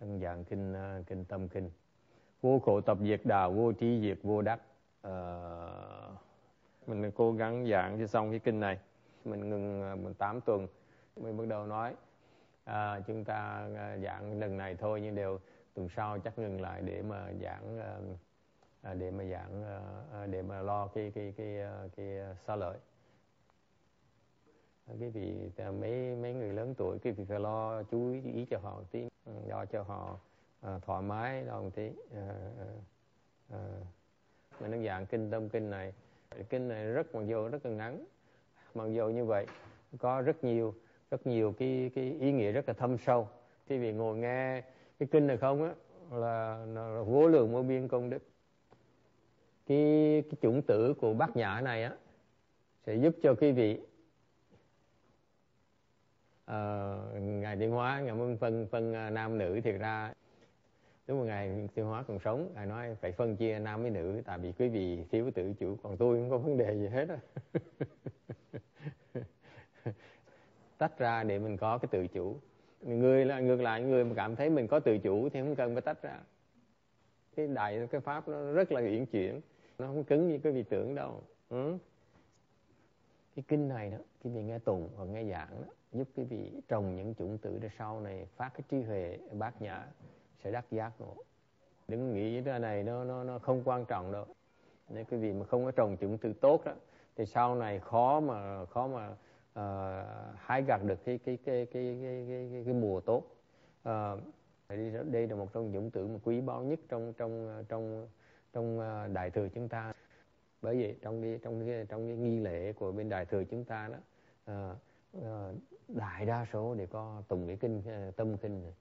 trong dạng kinh ờ, kinh tâm kinh. Vô khổ tập diệt đà vô trí diệt vô đắc. À, mình cố gắng giảng cho xong cái kinh này. Mình ngừng ờ, mình tám tuần. Mình bắt đầu nói à, chúng ta giảng lần này thôi nhưng đều tuần sau chắc ngừng lại để mà giảng à, để mà giảng à, để mà lo cái cái cái cái, cái xa lợi. Cái vị mấy mấy người lớn tuổi cái vị phải lo chú ý, ý cho họ tí Ừ, lo cho họ à, thoải mái lo một tí. À, à, à. mình đang kinh tâm kinh này kinh này rất mặc dù rất là ngắn mặc dù như vậy có rất nhiều rất nhiều cái cái ý nghĩa rất là thâm sâu. Khi vị ngồi nghe cái kinh này không á là, là vô lượng vô biên công đức. Cái cái chủng tử của bát nhã này á sẽ giúp cho quý vị Ờ, uh, ngài tiến hóa ngài muốn phân phân uh, nam nữ thiệt ra lúc mà ngài tiến hóa còn sống ngài nói phải phân chia nam với nữ tại vì quý vị thiếu tự chủ còn tôi không có vấn đề gì hết á. Tách ra để mình có cái tự chủ. Người là ngược lại người mà cảm thấy mình có tự chủ thì không cần phải tách ra. Cái đại cái pháp nó rất là uyển chuyển nó không cứng như cái vị tưởng đâu. Ừ. cái kinh này đó khi vị nghe tùng hoặc nghe giảng đó giúp cái vị trồng những chủng tử để sau này phát cái trí huệ bát nhã sẽ đắc giác ngộ đừng nghĩ cái này nó nó nó không quan trọng đâu. Nếu cái vị mà không có trồng chủng tử tốt đó thì sau này khó mà khó mà uh, hái gặt được cái cái cái cái cái cái, cái, cái mùa tốt. Uh, đây là một trong những tử mà quý báu nhất trong trong trong trong ờ, đại thừa chúng ta. Bởi vì trong cái trong cái trong cái nghi lễ của bên đại thừa chúng ta đó uh, Ờ, đại đa số đều có tùng cái kinh ờ, tâm kinh này.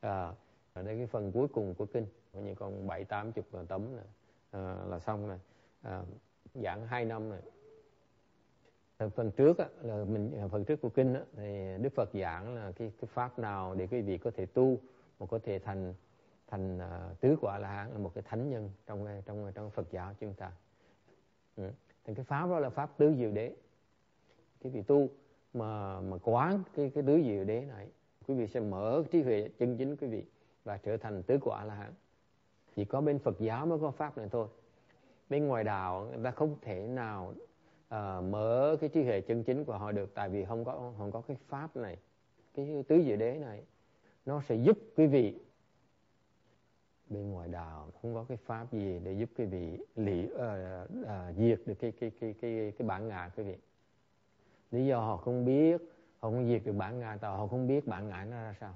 À, ở đây cái phần cuối cùng của kinh như con bảy tám chục tấm này, à, là xong này à, giảng hai năm này phần trước á, là mình phần trước của kinh á, thì đức phật giảng là cái cái pháp nào để quý vị có thể tu mà có thể thành thành uh, tứ quả la hán là một cái thánh nhân trong trong trong Phật giáo chúng ta. Ừ. thì cái pháp đó là pháp tứ diệu đế. Cái vị tu mà mà quán cái cái tứ diệu đế này. Quý vị sẽ mở trí huệ chân chính quý vị và trở thành tứ quả la hán chỉ có bên Phật giáo mới có pháp này thôi. Bên ngoài đạo người ta không thể nào uh, mở cái trí huệ chân chính của họ được tại vì không có không có cái pháp này cái tứ diệu đế này. Nó sẽ giúp quý vị. Bên ngoài đạo không có cái pháp gì để giúp quý vị lý uh, uh, diệt được cái cái cái cái cái bản ngã quý vị lý do họ không biết họ không diệt được bản ngã tại họ không biết bản ngã nó ra sao.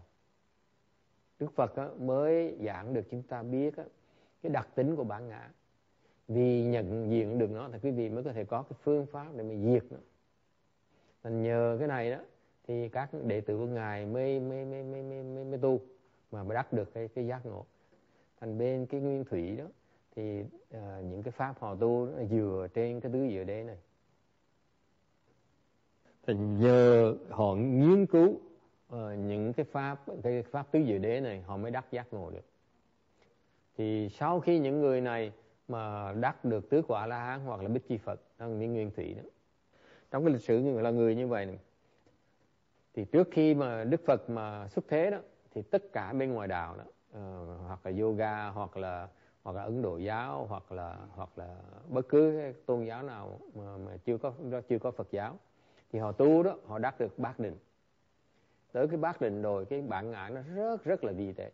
Đức phật á, mới giảng được chúng ta biết á, cái đặc tính của bản ngã vì nhận diện được nó thì quý vị mới có thể có cái phương pháp để mà diệt nó. Thành nhờ cái này đó thì các đệ tử của ngài mới mới mới mới mới, mới, mới tu mà mới đắc được cái cái giác ngộ. Thành bên cái nguyên thủy đó thì uh, những cái pháp họ tu nó dựa trên cái tứ diệu đế này thì nhờ họ nghiên cứu uh, những cái pháp cái pháp tứ diệu đế này họ mới đắc giác ngộ được. Thì sau khi những người này mà đắc được tứ quả la hán hoặc là bích chi phật đó là nguyên thủy đó. Trong cái lịch sử người là người như vậy này thì trước khi mà đức phật mà xuất thế đó thì tất cả bên ngoài đạo đó uh, hoặc là yoga hoặc là hoặc là ấn độ giáo hoặc là hoặc là bất cứ tôn giáo nào mà, mà chưa có chưa có phật giáo thì họ tu đó họ đắc được bát định. Tới cái bát định rồi cái bản ngã nó rất rất là vi tế.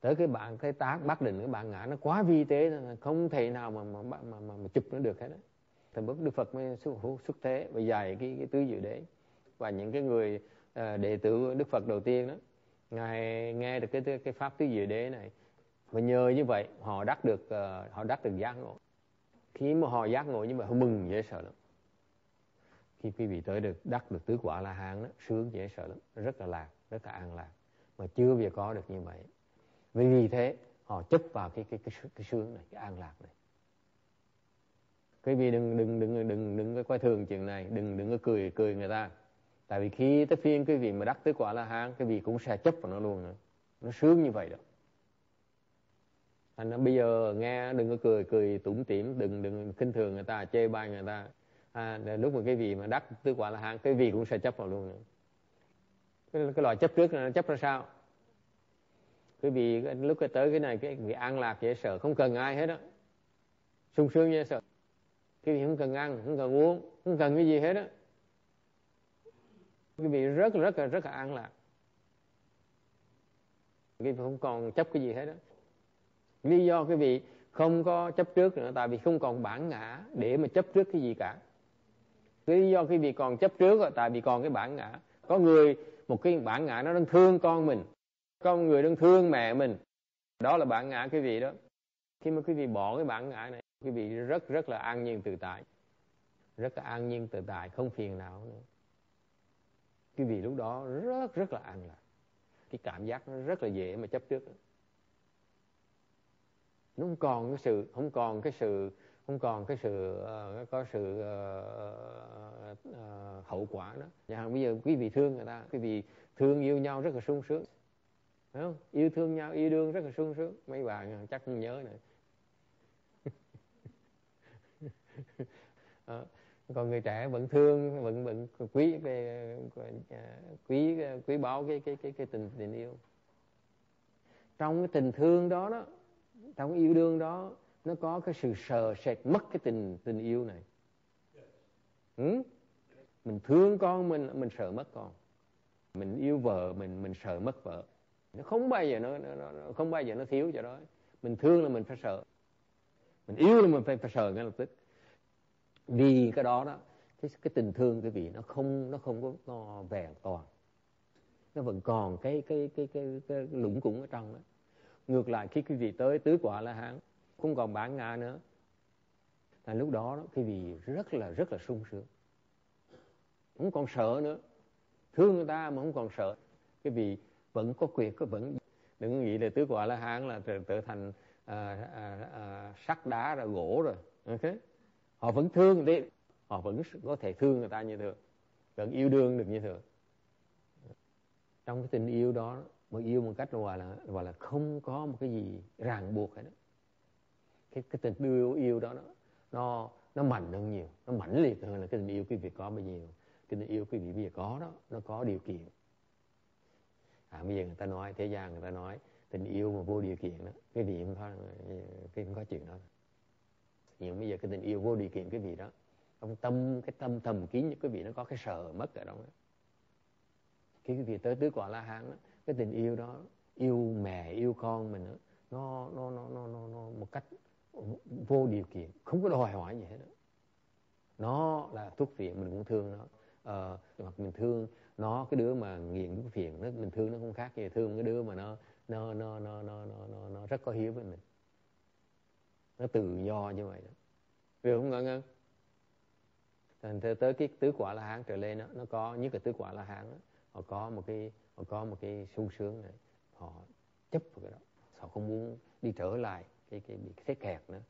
Tới cái bạn cái tác bát định cái bản ngã nó quá vi tế không thể nào mà mà mà mà, mà chụp nó được hết đó thì bức đức phật mới xuất, xuất thế và dạy cái cái tứ diệu đế. Và những cái người uh, đệ tử đức phật đầu tiên đó ngài nghe được cái cái pháp tứ diệu đế này. Và nhờ như vậy họ đắc được uh, họ đắc được giác ngộ. Khi mà họ giác ngộ như vậy họ mừng dễ sợ lắm khi quý vị tới được đắc được tứ quả la hán đó sướng dễ sợ lắm. Rất là lạc rất là an lạc. Mà chưa bao có được như vậy. Vì vì thế họ chấp vào cái cái cái, cái, sướng này cái an lạc này. Quý vị đừng đừng đừng đừng đừng có coi thường chuyện này. Đừng đừng có cười cười người ta. Tại vì khi tới phiên quý vị mà đắc tới quả la hán quý vị cũng sẽ chấp vào nó luôn nữa. Nó sướng như vậy đó. Thành ra bây giờ nghe đừng có cười cười tủm tỉm đừng đừng khinh thường người ta chê bai người ta à, lúc mà cái vị mà đắc tứ quả là hạng, cái vị cũng sẽ chấp vào luôn. Nữa cái, cái loại chấp trước là chấp ra sao? Quý vị lúc cái tới cái này cái vị an lạc dễ sợ không cần ai hết đó sung sướng dễ sợ. Quý vị không cần ăn không cần uống không cần cái gì hết đó quý vị rất rất là rất là an lạc. Quý vị không còn chấp cái gì hết đó lý do quý vị không có chấp trước nữa tại vì không còn bản ngã để mà chấp trước cái gì cả lý do khi vị còn chấp trước là tại vì còn cái bản ngã. Có người, một cái bản ngã nó đang thương con mình. Có người đang thương mẹ mình. Đó là bản ngã quý vị đó. Khi mà quý vị bỏ cái bản ngã này, quý vị rất rất là an nhiên tự tại. Rất là an nhiên tự tại, không phiền não nữa. Quý vị lúc đó rất rất là an lạc. Cái cảm giác nó rất là dễ mà chấp trước. Nó không còn cái sự, không còn cái sự không còn cái sự uh, có sự uh, uh, hậu quả đó nhà bây giờ quý vị thương người ta quý vị thương yêu nhau rất là sung sướng. Đúng không? yêu thương nhau yêu đương rất là sung sướng. Mấy bạn chắc không nhớ này à, còn người trẻ vẫn thương vẫn vẫn quý về quý quý báu cái cái cái cái tình tình yêu. Trong cái tình thương đó đó trong yêu đương đó nó có cái sự sờ sệt mất cái tình tình yêu này. Ừ? mình thương con mình mình sợ mất con. Mình yêu vợ mình mình sợ mất vợ. Nó không bao giờ nó, nó, nó không bao giờ nó thiếu cho đó. Mình thương là mình phải sợ. Mình yêu là mình phải phải sợ ngay lập tức. Vì cái đó đó cái cái tình thương cái vị nó không nó không có nó vẹn toàn. Nó vẫn còn cái cái cái cái, cái, cái lũng củng ở trong đó. Ngược lại khi quý vị tới tứ quả la hán không còn bản ngã nữa. Là lúc đó, đó quý vị rất là rất là sung sướng. Không còn sợ nữa. Thương người ta mà không còn sợ. Cái vị vẫn có quyền có vẫn. Đừng nghĩ là tứ quả la hán là trở, trở thành à, à, à, sắt đá rồi gỗ rồi. Ok? Họ vẫn thương đi. Họ vẫn có thể thương người ta như thường. Vẫn yêu đương được như thường. Trong cái tình yêu đó mà yêu một cách gọi là gọi là không có một cái gì ràng buộc hết đó cái cái tình yêu yêu đó nó nó nó mạnh hơn nhiều nó mãnh liệt hơn là cái tình yêu quý vị có bao nhiêu. Cái tình yêu quý vị bây giờ có đó nó có điều kiện. À bây giờ người ta nói thế gian người ta nói tình yêu mà vô điều kiện đó cái gì không có cái không có chuyện đó. Nhưng bây giờ cái tình yêu vô điều kiện cái vị đó trong tâm cái tâm thầm kín như quý vị nó có cái sợ mất ở đó. Khi quý vị tới tứ quả la hán cái tình yêu đó yêu mẹ yêu con mình đó, nó nó nó nó nó, nó một cách vô điều kiện không có đòi hỏi gì hết đó. nó là thuốc phiện mình cũng thương nó. Ờ, hoặc mình thương nó cái đứa mà nghiện thuốc phiện nó mình thương nó không khác gì thương cái đứa mà nó nó nó nó nó nó nó, nó rất có hiếu với mình. Nó tự do như vậy đó. Vì không ngẩn ngân? Thành tới, tới cái tứ quả la hán trở lên đó, nó có nhất là tứ quả la hán đó, họ có một cái họ có một cái sung sướng này. Họ chấp vào cái đó. Họ không muốn đi trở lại cái cái bị xét kẹt nữa.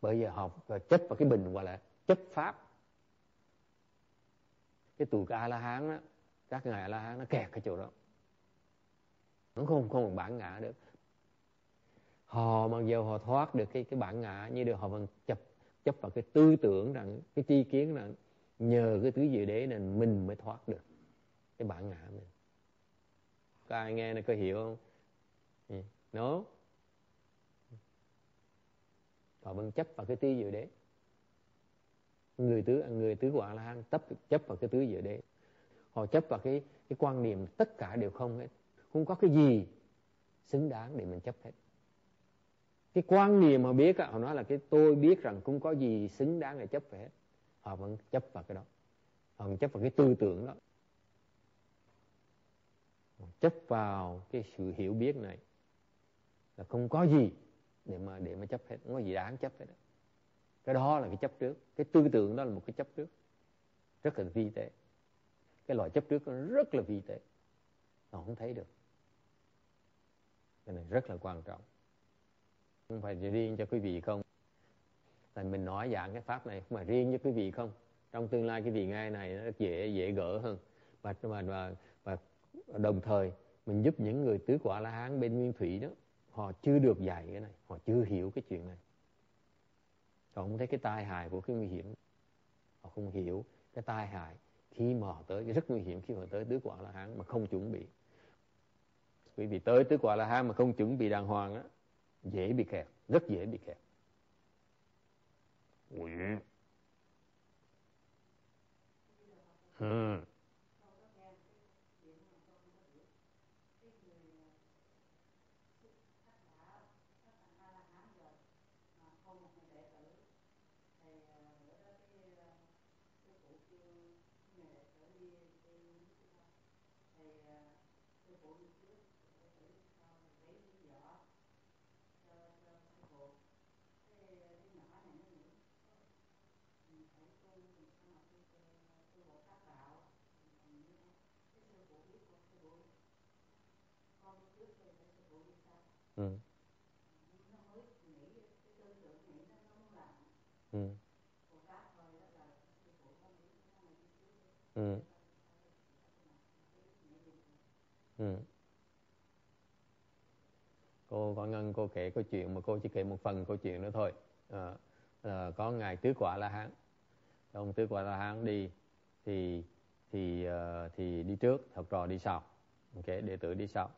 Bởi giờ họ chấp vào cái bình gọi là chấp pháp. Cái tù a la hán đó các ngài a la hán nó kẹt cái chỗ đó. Nó không không bản ngã được họ mặc dù họ thoát được cái cái bản ngã như được họ vẫn chấp chấp vào cái tư tưởng rằng, cái tri kiến rằng nhờ cái tứ diệu đế nên mình mới thoát được cái bản ngã mình. Có ai nghe này có hiểu không? Nó no họ vẫn chấp vào cái tứ diệu đế. Người tứ người tứ quả la hán chấp chấp vào cái tứ diệu đế. Họ chấp vào cái cái quan niệm tất cả đều không hết. Không có cái gì xứng đáng để mình chấp hết. Cái quan niệm họ biết họ nói là cái tôi biết rằng không có gì xứng đáng để chấp về hết. Họ vẫn chấp vào cái đó. Họ vẫn chấp vào cái tư tưởng đó. Chấp vào cái sự hiểu biết này. Là không có gì để mà để mà chấp hết. Không có gì đáng chấp hết đó. cái đó là cái chấp trước. Cái tư tưởng đó là một cái chấp trước. Rất là vi tế. Cái loại chấp trước nó rất là vi tế. Nó không thấy được. Cái này rất là quan trọng. Không phải chỉ riêng cho quý vị không. Là mình nói dạng cái pháp này không phải riêng cho quý vị không. Trong tương lai cái vị ngay này nó dễ dễ gỡ hơn. Và mà và, và đồng thời mình giúp những người tứ quả la hán bên nguyên thủy đó họ chưa được dạy cái này, họ chưa hiểu cái chuyện này. Họ không thấy cái tai hại của cái nguy hiểm. Họ không hiểu cái tai hại khi mà họ tới rất nguy hiểm khi họ tới tứ quả la hán mà không chuẩn bị. Quý vị tới tứ quả la hán mà không chuẩn bị đàng hoàng á, dễ bị kẹt, rất dễ bị kẹt. Ừ. Ừ. Ừ. Ừ. cô có ngân cô kể câu chuyện mà cô chỉ kể một phần câu chuyện nữa thôi. À, à, có ngài tứ quả la hán. Ông tứ quả la hán đi thì thì uh, thì đi trước học trò đi sau. Ok đệ tử đi sau.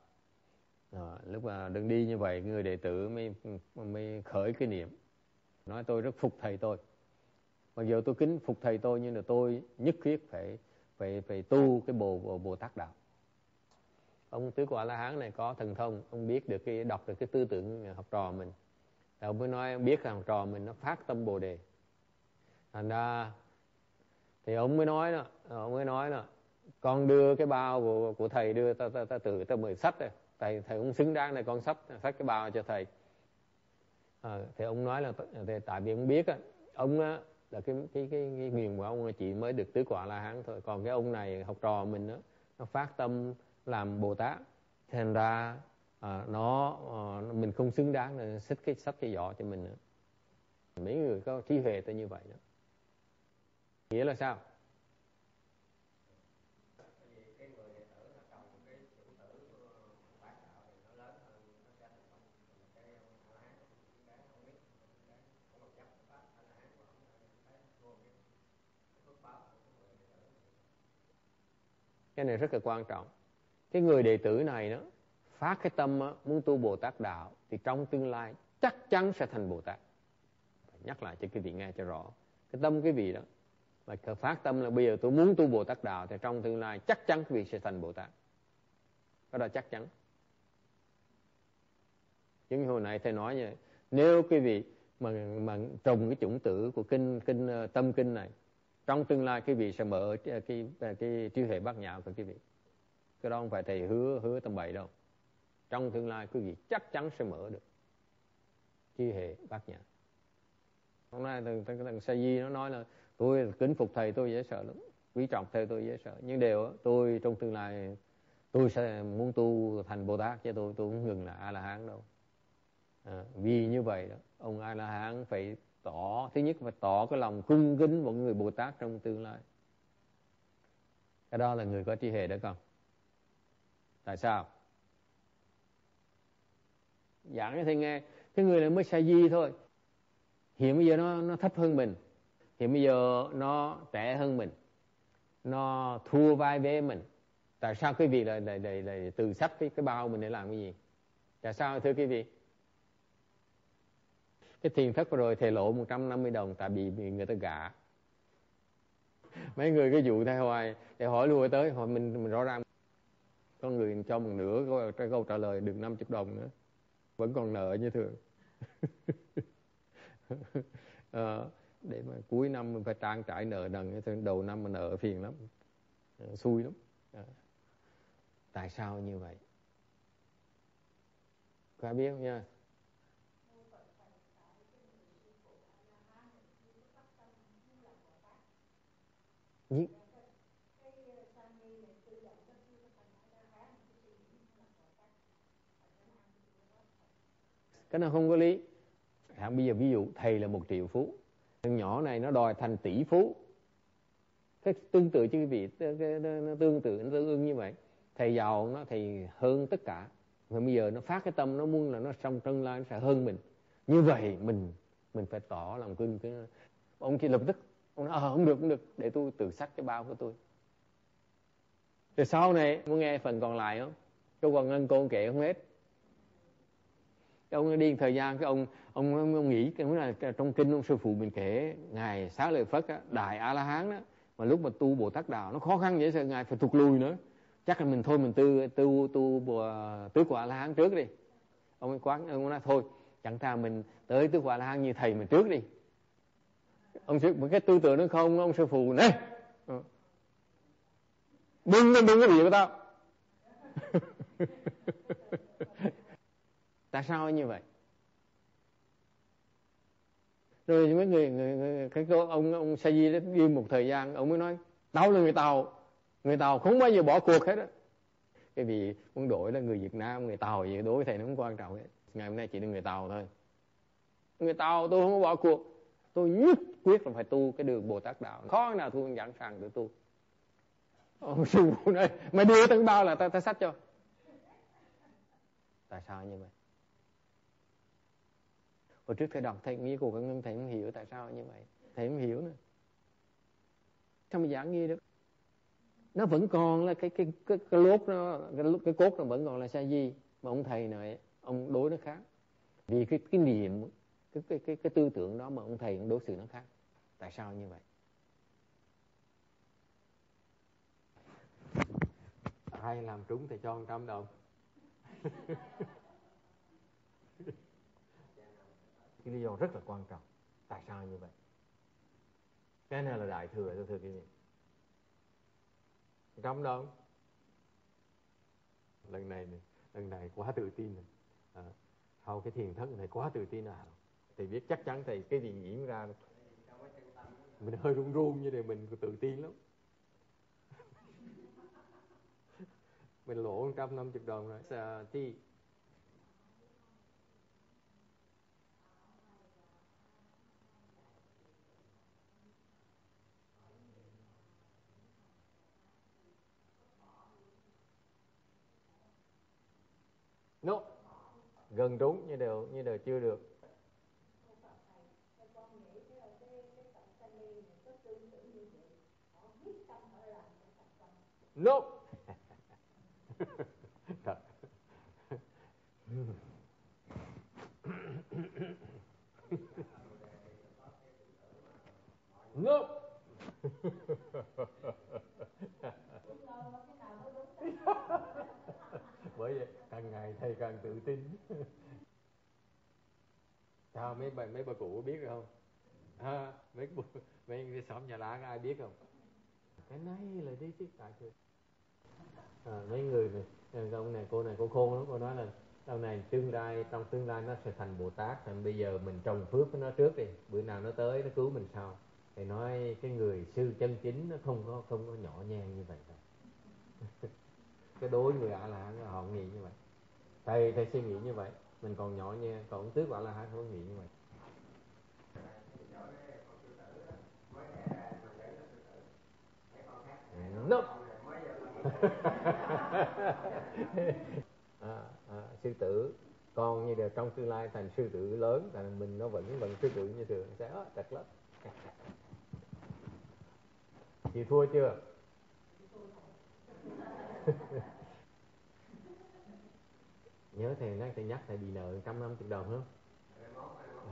À, lúc mà đừng đi như vậy người đệ tử mới mới khởi cái niệm. Nói tôi rất phục thầy tôi. Mặc dù tôi kính phục thầy tôi nhưng là tôi nhất thiết phải phải phải tu cái bồ bồ, bồ tát đạo ông tứ quả la hán này có thần thông ông biết được cái đọc được cái tư tưởng học trò mình. Ông mới nói biết là học trò mình nó phát tâm bồ đề. Thành ra thì ông mới nói đó ông mới nói đó con đưa cái bao của, của thầy đưa ta, ta, ta tự ta mời sách rồi thầy thầy cũng xứng đáng này con sách sách cái bao cho thầy. À, thì ông nói là thì tại vì ông biết á ông á là cái cái cái, cái nguyện của ông chỉ mới được tứ quả la hán thôi. Còn cái ông này học trò mình á nó phát tâm làm bồ tát. Thành ra à, nó à, mình không xứng đáng là xích cái sách cái giỏ cho mình nữa. Mấy người có trí huệ tới như vậy đó. Nghĩa là sao? Cái này rất là quan trọng cái người đệ tử này đó phát cái tâm đó, muốn tu bồ tát đạo thì trong tương lai chắc chắn sẽ thành bồ tát. Nhắc lại cho quý vị nghe cho rõ. Cái tâm quý vị đó mà phát tâm là bây giờ tôi muốn tu bồ tát đạo thì trong tương lai chắc chắn quý vị sẽ thành bồ tát. Đó là chắc chắn. Nhưng hồi nãy thầy nói như nếu quý vị mà mà trồng cái chủng tử của kinh kinh ờ, tâm kinh này trong tương lai quý vị sẽ mở ờ, cái cái, cái trí huệ bát nhã của quý vị cái đó không phải thầy hứa hứa tầm bậy đâu. Trong tương lai quý vị chắc chắn sẽ mở được chi hệ bát nhã hôm nay thằng, thằng, thằng sa di nó nói là tôi kính phục thầy tôi dễ sợ lắm. Quý trọng thầy tôi dễ sợ. Nhưng đều tôi trong tương lai tôi sẽ muốn tu thành bồ tát chứ tôi tôi không ngừng là a la hán đâu. À, vì như vậy đó ông a la hán phải tỏ thứ nhất phải tỏ cái lòng cung kính một người bồ tát trong tương lai. Cái đó là người có trí hệ đó con tại sao? Giảng cho thầy nghe cái người này mới sa di thôi. Hiện bây giờ nó nó thấp hơn mình. Hiện bây giờ nó trẻ hơn mình. Nó thua vai vế mình. Tại sao quý vị lại lại lại, lại từ sắp cái cái bao mình để làm cái gì? Tại sao thưa quý vị? Cái tiền thất vừa rồi thầy lộ 150 đồng tại vì, bị người ta gạ mấy người cái vụ thay hoài để hỏi lui tới hỏi mình mình rõ ràng có người cho một nửa cái câu trả lời được 50 đồng nữa. Vẫn còn nợ như thường. À, để mà cuối năm mình phải trang trải nợ nần đầu năm mà nợ phiền lắm. À, xui lắm. À. tại sao như vậy? Có biết không nha? Những cái nó không có lý. À, bây giờ ví dụ thầy là một triệu phú thằng nhỏ này nó đòi thành tỷ phú. Cái tương tự chứ quý vị nó tương tự nó tương ưng như vậy. Thầy giàu nó thì hơn tất cả. Mà bây giờ nó phát cái tâm nó muốn là nó trong tương lai nó sẽ hơn mình. Như vậy mình mình phải tỏ lòng cưng cái ông kia lập tức ông nói ờ không được không được để tôi tự sắc cái bao của tôi. Rồi sau này muốn nghe phần còn lại không? Cho còn ngân cô kể không hết ông đi thời gian cái ông ông ông nghĩ cái là trong kinh ông sư phụ mình kể ngài xá lợi phất á, đại a la hán đó mà lúc mà tu bồ tát đạo nó khó khăn vậy sợ ngài phải thụt lùi nữa. Chắc là mình thôi mình tu tu tu bồ tứ quả la hán trước đi. Ông ấy quán ông nói thôi chẳng thà mình tới tứ quả la hán như thầy mình trước đi. Ông sư cái tư tưởng nó không ông sư phụ này đừng đừng có bị của tao. tại sao như vậy? Rồi mấy người, người, người cái cô ông ông sa di đi một thời gian ông mới nói tao là người tàu. Người tàu không bao giờ bỏ cuộc hết á. Cái vì quân đội là người việt nam người tàu gì đối với thầy nó không quan trọng hết. Ngày hôm nay chỉ là người tàu thôi. Người tàu tôi không có bỏ cuộc. Tôi nhất quyết là phải tu cái đường bồ tát đạo. Khó nào thu sẵn sàng để tu. Ông sư phụ nói mày đưa tao bao là tao ta sách cho. Tại sao như vậy? Hồi trước thầy đọc thầy nghĩ cuộc các thầy không hiểu tại sao như vậy. Thầy không hiểu nữa. Sao mà giảng nghe được? Nó vẫn còn là cái cái cái, cái lốt nó cái, cái cốt nó vẫn còn là sa di. Mà ông thầy này ông đối nó khác. Vì cái cái niệm cái cái cái, cái tư tưởng đó mà ông thầy ông đối xử nó khác. Tại sao như vậy? Ai làm trúng thì cho một trăm đồng. cái lý do rất là quan trọng. Tại sao như vậy? Cái này là đại thừa thưa quý vị. Trăm đồng lần này này lần này quá tự tin này à, sau cái thiền thất này quá tự tin nào thì biết chắc chắn thì cái gì diễn ra mình hơi run run như này mình tự tin lắm. Mình lỗ 150 đồng rồi. À, No. Gần đúng như đều như đều chưa được. No. No. bởi vậy càng ngày thầy càng tự tin. Sao mấy bà mấy bà cụ biết rồi không? À, mấy mấy cái xóm nhà lá ai biết không? Cái này là đi chứ tại à, mấy người này ông này cô này cô khôn lắm. Cô nói là sau này tương lai trong tương lai nó sẽ thành bồ tát. Thành bây giờ mình trồng phước với nó trước đi. Bữa nào nó tới nó cứu mình sau. Thì nói cái người sư chân chính nó không có không có nhỏ nhen như vậy đâu. Cái đối người ả la họ nghĩ như vậy thầy thầy suy nghĩ như vậy. Mình còn nhỏ nha còn tước a là hai không nghĩ như vậy. No. à, à, sư tử con như là trong tương lai thành sư tử lớn thành mình nó vẫn vẫn sư tử như thường sẽ chặt lắm. Thì thua chưa? Nhớ thầy nói thầy nhắc thầy bị nợ trăm năm triệu đồng không?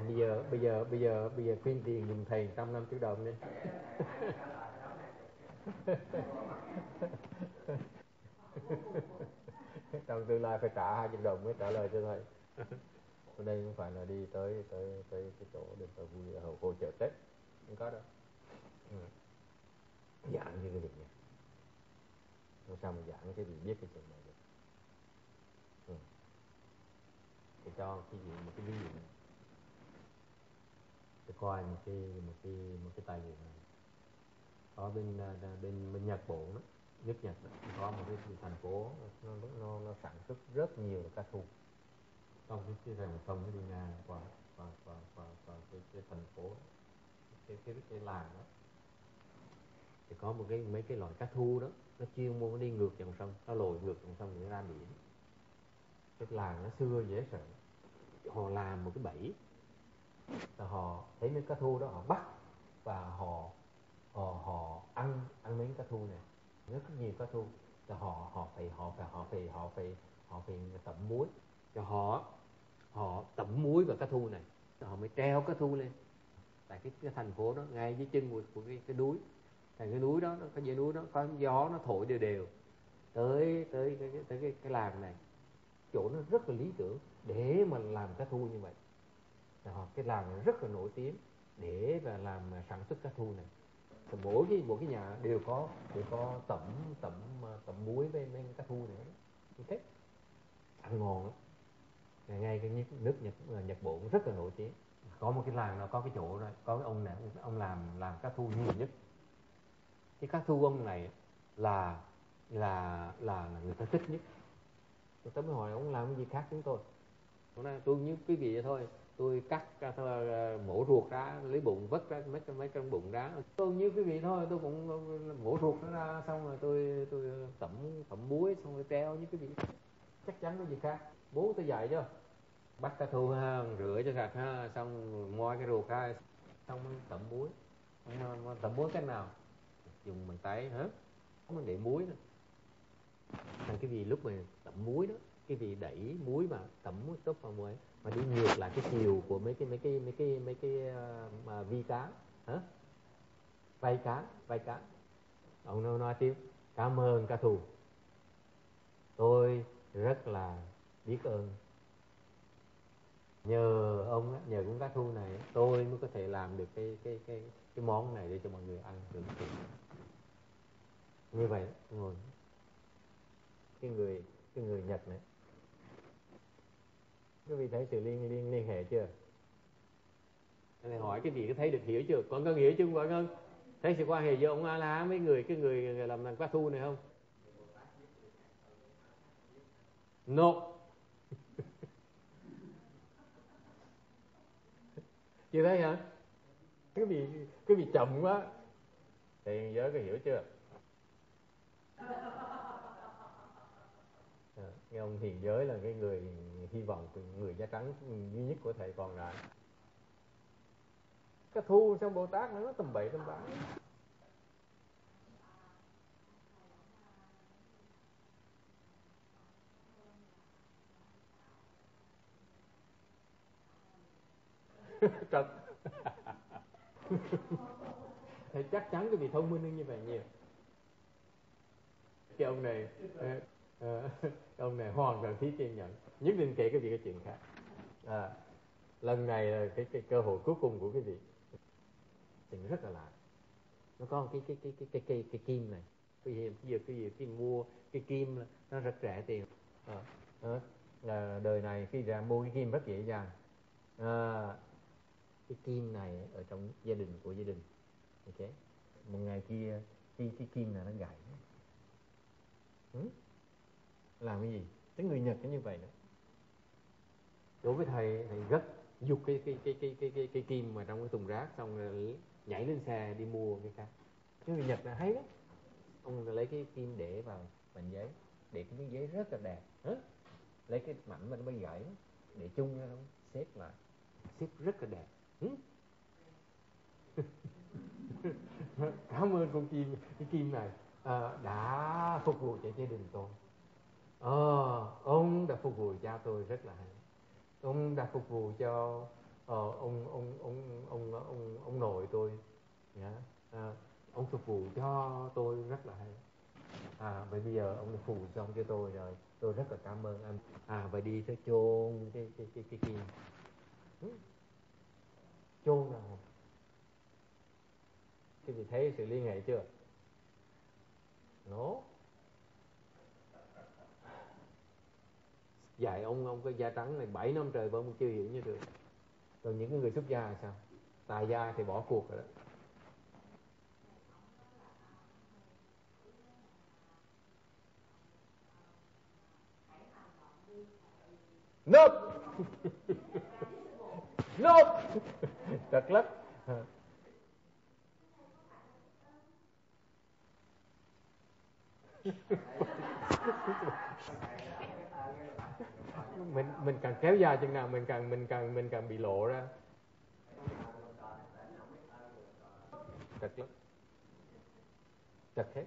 Bây giờ bây giờ bây giờ bây giờ khuyên tiền dùng thầy trăm năm triệu đồng đi. Trong tương lai phải trả hai triệu đồng mới trả lời cho thầy. Ở đây không phải là đi tới tới tới cái chỗ được vui hậu hỗ chợ tết. Không có đâu. Ừ. dạng như cái việc này. Làm sao mà giảng cái gì biết cái chuyện này được ừ. thì cho cái gì một cái ví dụ. Này thì coi một cái một cái một cái tài liệu này. Ở bên ờ, bên bên Nhật Bộ đó nước Nhật đó, có một cái thành phố nó nó nó sản xuất rất nhiều cá thu trong cái cái thành sông cái đi nga qua qua qua qua qua cái, cái thành phố cái cái cái làng đó. Thì có một cái mấy cái loại cá thu đó nó chuyên môn nó đi ngược dòng sông nó lội ngược dòng sông để ra biển. Cái làng nó xưa dễ sợ họ làm một cái bẫy là họ thấy miếng cá thu đó họ bắt và họ họ họ ăn ăn mấy cá thu này rất nhiều cá thu là họ họ phải họ phải họ phải họ phải họ phải tẩm muối cho họ. Họ tẩm muối vào cá thu này họ mới treo cá thu lên. Tại cái, cái thành phố đó ngay dưới chân của, của cái, cái núi. Thành cái núi đó cái dãy núi đó có gió nó thổi đều đều. Tới tới cái, tới cái, cái làng này chỗ nó rất là lý tưởng để mà làm cá thu như vậy. Đó, cái làng rất là nổi tiếng để là làm à, sản xuất cá thu này. Thì mỗi cái mỗi cái nhà đều có đều có tẩm tẩm à, tẩm muối với mấy cá thu này. Ok ăn ngon lắm. Ngay cái nước nhật à, nhật bộ cũng rất là nổi tiếng. Có một cái làng nào có cái chỗ rồi có cái ông này ông làm làm cá thu nhiều nhất. Cái cá thu ông này là là là người ta thích nhất. Tôi mới hỏi ông làm cái gì khác chúng tôi? Tôi như quý vị vậy thôi. Tôi cắt mổ ruột ra, lấy bụng vất ra mấy mấy cân bụng ra. Tôi như quý vị thôi, tôi cũng mổ ruột nó ra, xong rồi tôi tôi ờ, tẩm tẩm muối, xong rồi treo như quý vị. Chắc chắn có gì khác. Bố tôi dạy cho bắt cá thu, ha, rửa cho sạch, ha, xong moi cái ruột ra, xong tẩm muối. Tẩm muối cách nào? Dùng bằng tay, hả? Không để muối nữa. Thằng cái gì lúc mà tẩm muối đó? Cái vị đẩy muối mà tẩm tốc vào muối mà đi ngược lại cái chiều của mấy cái mấy cái mấy cái mấy cái uh, mà vi cá hả? Vay cá vay cá ông nói, nói tiếp cảm ơn ca thù tôi rất là biết ơn. Nhờ ông nhờ cũng cá thu này tôi mới có thể làm được cái cái cái cái món này để cho mọi người ăn hưởng thụ như vậy ngồi. Cái người cái người nhật này quý vị thấy sự liên liên liên hệ chưa? Này hỏi cái gì có thấy được hiểu chưa? Còn cần hiểu chưa vợ ngân thấy sự quan hệ giữa ông a la với người cái người, người làm làm quá thu này không? No. Chưa thấy hả? Cái gì cái gì chậm quá. Thì nhớ có hiểu chưa cái ông thiền giới là cái người hy vọng người da trắng duy nhất của thầy còn lại. Cái thu xong bồ tát nó tầm bậy tầm bạ. Trật. Thầy chắc chắn cái vị thông minh như vậy nhiều. Cái ông này Ờ, ông này hoàn toàn thiếu kiên nhẫn nhất định kể cái gì cái chuyện khác. À, lần này là cái, cái cơ hội cuối cùng của cái vị chuyện rất là lạ. Nó có cái cái cái cái cái cái, cái kim này. Cái gì cái gì cái gì cái mua cái kim nó rất rẻ tiền. À, à, là đời này khi ra mua cái kim rất dễ dàng. À, cái kim này ở trong gia đình của gia đình. Ok. Một ngày kia cái cái kim này nó gãy. Ừ? Làm cái gì? Cái người nhật cái như vậy đó. Đối với thầy thầy rất dục cái cái cái cái cái cái, cái kim mà trong cái thùng rác xong rồi nhảy lên xe đi mua cái khác. Chứ người nhật là hay đó ông lấy cái kim để vào mảnh giấy để cái miếng giấy rất là đẹp. Hả? lấy cái mảnh mà nó mới gãy để chung ra không xếp lại. Xếp rất là đẹp. Cảm ơn con kim cái kim này. À, đã phục vụ cho gia đình tôi ờ, ông đã phục vụ cha tôi rất là hay. Ông đã phục vụ cho uh, ông ông ông ông ông ông nội tôi. Yeah. à, ông phục vụ cho tôi rất là hay. À vậy bây giờ ông đã phục vụ xong cho tôi rồi. Tôi rất là cảm ơn anh. À vậy đi tới chôn cái cái cái cái kia. Ừ. Chôn nào? Cái gì thấy sự liên hệ chưa? Nó dạy ông ông cái da trắng này 7 năm trời vẫn chưa hiểu như được còn những cái người xuất gia là sao tài gia thì bỏ cuộc rồi đó Nope. nope. thật lắm. mình mình càng kéo dài chừng nào mình càng mình càng mình càng bị lộ ra. Chật lắm. Chật hết.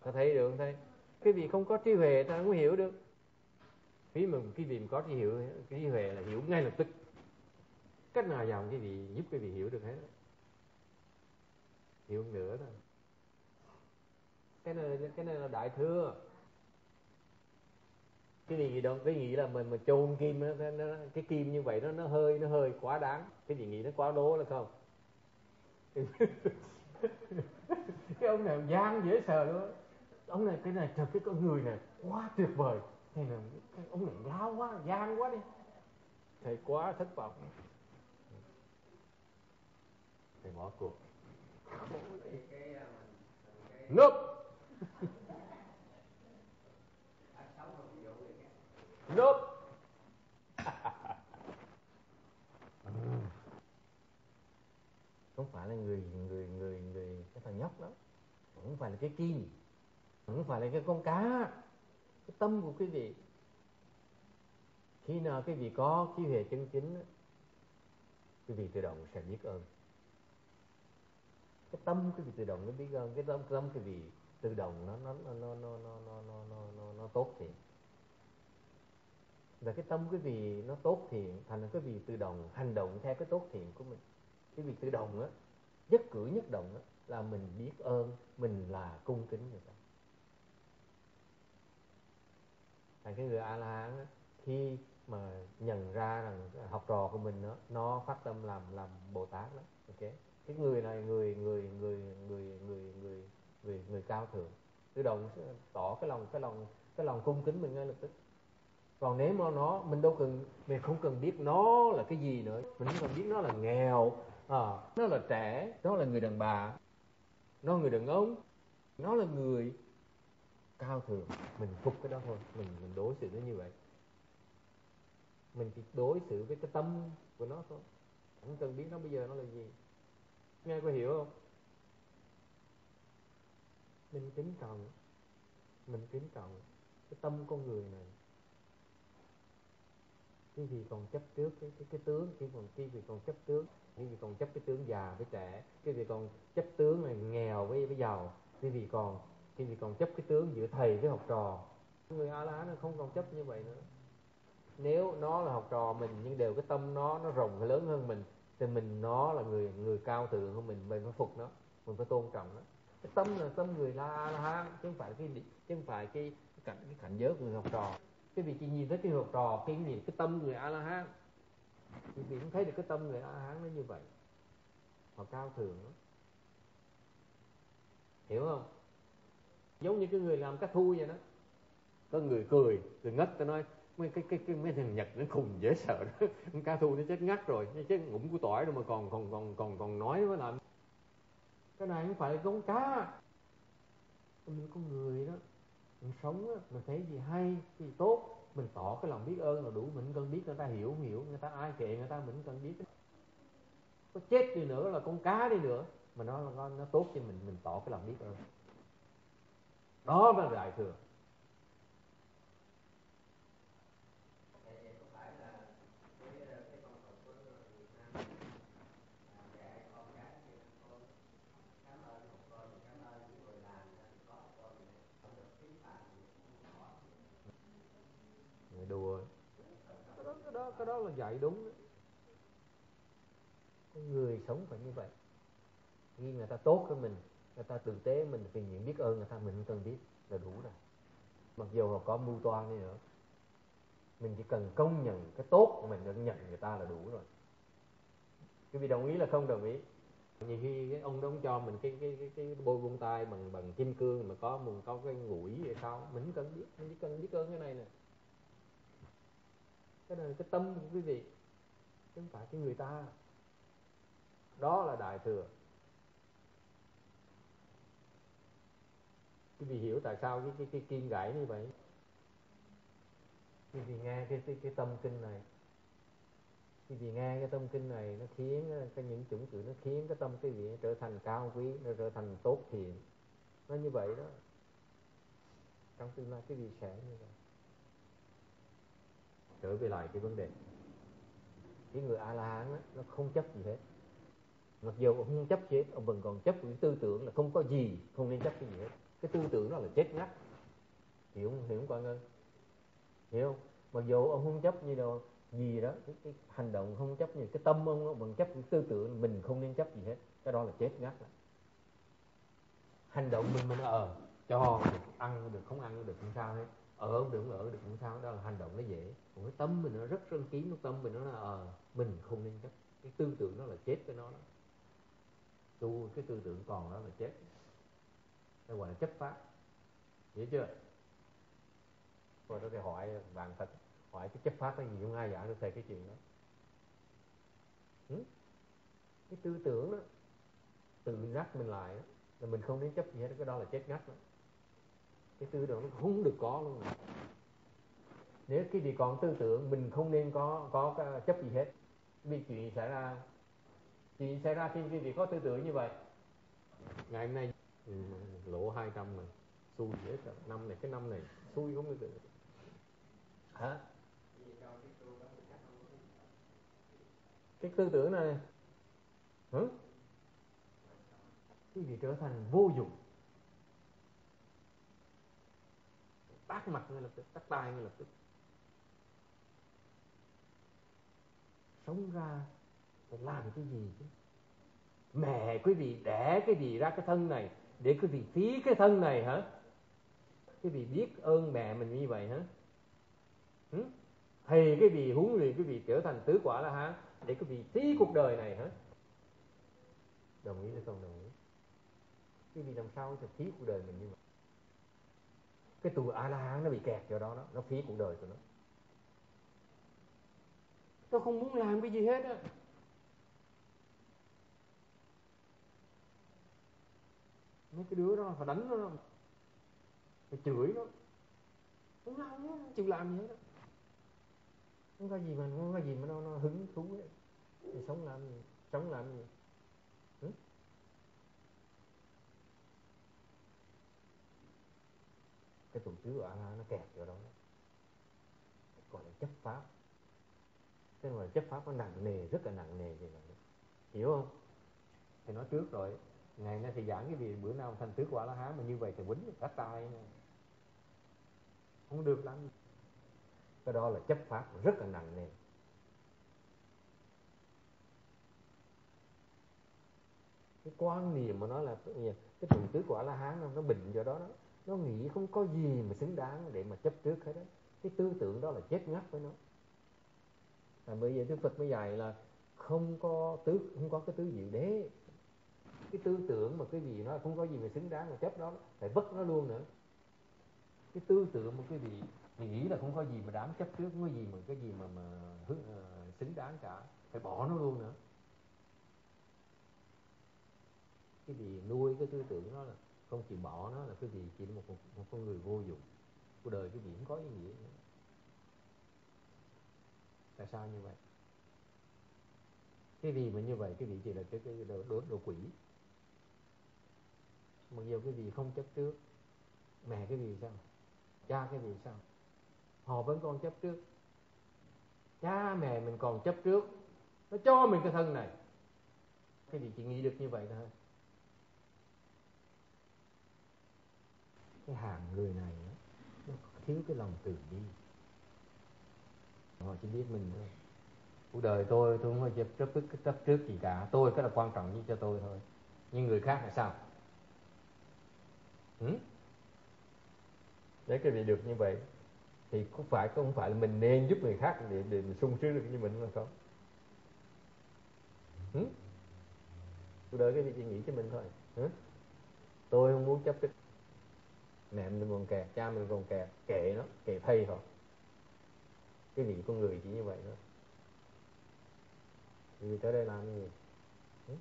Có thấy được không thấy cái vị không có trí huệ ta không hiểu được. Khi mà cái vị có trí hiểu, trí huệ là hiểu ngay lập tức. Cách nào dòng cái vị giúp cái vị hiểu được hết hiểu nữa đó. cái này cái này là đại thừa cái gì đâu cái nghĩ là mình mà chôn kim nó, nó, cái kim như vậy nó nó hơi nó hơi quá đáng. Cái gì nghĩ nó quá đố là không? Cái ông này gian dễ sợ luôn ông này cái này thật cái con người này quá tuyệt vời. Thầy là ông này lao quá gian quá đi. Thầy quá thất vọng. Thầy bỏ cuộc nước ừ. không phải là người người người người cái thằng nhóc đó. Không phải là cái kim. Không phải là cái con cá. Cái tâm của quý vị. Khi nào cái vị có trí huệ chân chính quý vị tự động sẽ biết ơn. Cái tâm quý vị tự động nó biết ơn. Cái tâm tâm quý vị tự động nó nó nó nó nó nó nó nó nó, nó, nó tốt thiện và cái tâm quý vị nó tốt thiện thành là quý vị tự động hành động theo cái tốt thiện của mình. Cái việc tự động á nhất cử nhất động á là mình biết ơn mình là cung kính người ta. Thành cái người a la hán khi mà nhận ra rằng học trò của mình đó, nó phát tâm làm làm bồ tát đó ok? Cái người này người người người người người người người, người cao thượng tự động tỏ cái lòng cái lòng cái lòng cung kính mình ngay lập tức còn nếu mà nó mình đâu cần mình không cần biết nó là cái gì nữa. Mình không cần biết nó là nghèo à, nó là trẻ nó là người đàn bà nó là người đàn ông nó là người cao thượng. Mình phục cái đó thôi mình mình đối xử nó như vậy. Mình chỉ đối xử với cái tâm của nó thôi. Không cần biết nó bây giờ nó là gì. Nghe có hiểu không? Mình kính trọng mình kính trọng cái tâm con người này cái gì còn chấp trước cái cái, cái tướng cái còn cái gì còn chấp tướng cái gì còn chấp cái tướng già với trẻ cái gì còn chấp tướng này nghèo với với giàu cái gì còn cái gì còn chấp cái tướng giữa thầy với học trò. Người a la nó không còn chấp như vậy nữa. Nếu nó là học trò mình nhưng đều cái tâm nó nó rộng nó lớn hơn mình thì mình nó là người người cao thượng của mình mình phải phục nó mình phải tôn trọng nó. Cái tâm là tâm người la la hán chứ không phải cái chứ không phải cái, cái cảnh cái cảnh giới của người học trò cái vị chỉ nhìn thấy cái hộp trò, cái nhìn cái tâm người a la hán quý vị cũng thấy được cái tâm người a la hán nó như vậy. Họ cao thượng đó. hiểu không? Giống như cái người làm cá thu vậy đó. Có người cười cười ngất tôi nói, mấy cái cái cái, mấy thằng nhật nó khùng dễ sợ đó. Cá thu nó chết ngắt rồi, nó chết ngủm của tỏi rồi mà còn còn còn còn còn nói với làm. Cái này không phải là con cá. Mình con người đó mình sống á mình thấy gì hay gì tốt mình tỏ cái lòng biết ơn là đủ mình cần biết người ta hiểu hiểu người ta ai kệ người ta mình cần biết. Có chết đi nữa là con cá đi nữa mà nó nó, nó tốt cho mình mình tỏ cái lòng biết ơn. Đó là đại thừa. Đó, là dạy đúng đó. con người sống phải như vậy. Khi người ta tốt với mình người ta tử tế mình thì những biết ơn người ta mình không cần biết là đủ rồi. Mặc dù họ có mưu toan đi nữa mình chỉ cần công nhận cái tốt của mình được nhận người ta là đủ rồi. Cái vị đồng ý là không đồng ý? Nhiều khi cái ông đó ông cho mình cái cái cái, cái bôi bông tay bằng bằng kim cương mà có mình có cái ngủi hay sao mình cần biết mình chỉ cần biết ơn cái này nè cái này là cái tâm của quý vị. Chứ không phải cái người ta. Đó là đại thừa. Quý vị hiểu tại sao cái cái, cái kim gãy như vậy? Quý vị nghe cái cái, cái tâm kinh này. Quý vị nghe cái tâm kinh này nó khiến cái những chủng tử nó khiến cái tâm quý vị trở thành cao quý nó trở thành tốt thiện. Nó như vậy đó. Trong tương lai quý vị sẽ như vậy trở về lại cái vấn đề. Cái người a la hán nó không chấp gì hết. Mặc dù ông không chấp gì hết ông vẫn còn chấp cái tư tưởng là không có gì không nên chấp cái gì hết. Cái tư tưởng đó là chết ngắt. Hiểu không? Hiểu không ơn hiểu không? Mặc dù ông không chấp như đâu gì đó cái, cái hành động không chấp như cái tâm ông vẫn chấp cái tư tưởng mình không nên chấp gì hết. Cái đó là chết ngắt. Rồi hành động mình mình ờ cho được ăn được không ăn được không sao hết. Ờ, ở được không ở được không sao đó là hành động nó dễ. Còn cái tâm mình nó rất rất kín cái tâm mình nó là ờ mình không nên chấp. Cái tư tưởng nó là chết với nó đó. Tu cái tư tưởng còn đó là chết. Nó gọi là chấp pháp. Hiểu chưa? Rồi đó thì hỏi bạn thật hỏi cái chấp pháp là gì không ai giảng được thầy cái chuyện đó? Ừ? cái tư tưởng đó tự nhắc mình lại đó, là mình không nên chấp gì hết cái đó là chết ngắt đó cái tư tưởng không được có luôn. Rồi. nếu cái gì còn tư tưởng mình không nên có có chấp gì hết. Vì chuyện xảy ra chuyện xảy ra khi cái gì có tư tưởng như vậy ngày hôm nay ừ, lỗ 200 mà xui hết rồi năm này cái năm này xui không được hả? Cái tư tưởng này hả cái gì trở thành vô dụng? Tác mặt ngay lập tức tắt tai ngay lập tức. Sống ra phải làm cái gì chứ? Mẹ quý vị đẻ cái gì ra cái thân này để quý vị phí cái thân này hả? Quý vị biết ơn mẹ mình như vậy hả? Ừ? cái vị huấn luyện cái vị trở thành tứ quả là hả? Để quý vị phí cuộc đời này hả? Đồng ý hay không đồng ý? Quý vị làm sao thì phí cuộc đời mình như vậy? Cái tù a la hán nó bị kẹt vào đó đó nó phí cuộc đời của nó. Tôi không muốn làm cái gì hết á. Mấy cái đứa đó phải đánh nó phải chửi nó. Không không chịu làm gì hết đó không có gì mà không có gì mà nó, nó hứng thú. Hết thì sống làm gì sống làm gì. Cái tụng tứ ở nó kẹt vào đó. Gọi là chấp pháp. Cái mà chấp pháp nó nặng nề, rất là nặng nề như vậy. Hiểu không? Thì nói trước rồi, ngày nay thì giảng cái gì, bữa nào thành tứ quả la hán mà như vậy thì quýnh cả tay không được lắm. Cái đó là chấp pháp rất là nặng nề. Cái quan niệm mà nó là cái trụ tứ quả la hán nó bình cho đó đó nó nghĩ không có gì mà xứng đáng để mà chấp trước hết đó cái tư tưởng đó là chết ngắt với nó. À, bây giờ đức phật mới dạy là không có tứ không có cái tứ diệu đế. Cái tư tưởng mà cái gì nó không có gì mà xứng đáng mà chấp đó phải vứt nó luôn nữa. Cái tư tưởng mà cái gì nghĩ là không có gì mà đáng chấp trước không có gì mà cái gì mà mà uh, xứng đáng cả phải bỏ nó luôn nữa. Cái gì nuôi cái tư tưởng đó là không chịu bỏ nó là cái gì chỉ là một, một, một con người vô dụng cuộc đời cái gì không có ý nghĩa nữa tại sao như vậy? Cái gì mà như vậy? Cái vị chỉ là cái, cái đồ, đồ, đồ quỷ. Mặc dù cái gì không chấp trước mẹ cái gì sao? Cha cái gì sao? Họ vẫn còn chấp trước. Cha mẹ mình còn chấp trước. Nó cho mình cái thân này. Cái gì chỉ nghĩ được như vậy thôi. Cái hàng người này nó thiếu cái lòng từ bi. Họ chỉ biết mình thôi. Cuộc đời tôi tôi không có chấp chấp trước chấp trước gì cả. Tôi cái là quan trọng nhất cho tôi thôi. Nhưng người khác là sao? Ừ? để cái vị được như vậy, thì có phải, không phải là mình nên giúp người khác để để mình sung sướng được như mình mà không? Ừ? cuộc đời cái việc chỉ nghĩ cho mình thôi. Ừ? tôi không muốn chấp cái mẹ mình còn kẹt, cha mình còn kẹt. Kệ nó, kệ thay họ. Cái vị con người chỉ như vậy thôi. Vì tới đây làm gì ừ?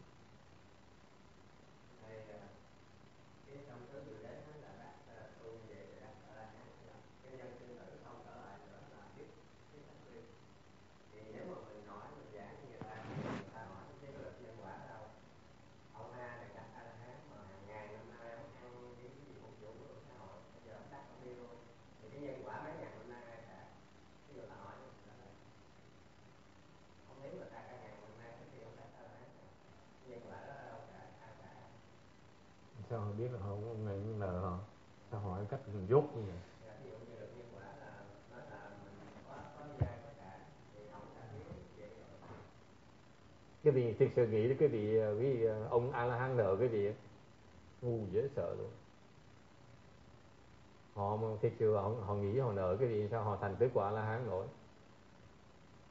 sao họ biết là họ ông này nợ họ sao hỏi cách dốt như vậy. Cái vị thực sự nghĩ cái vị ờ, quý ờ, ông a la hán nợ cái vị ngu dễ sợ luôn. Họ mà thực sự họ, họ nghĩ họ nợ cái gì sao? Họ thành tới quả la hán nổi.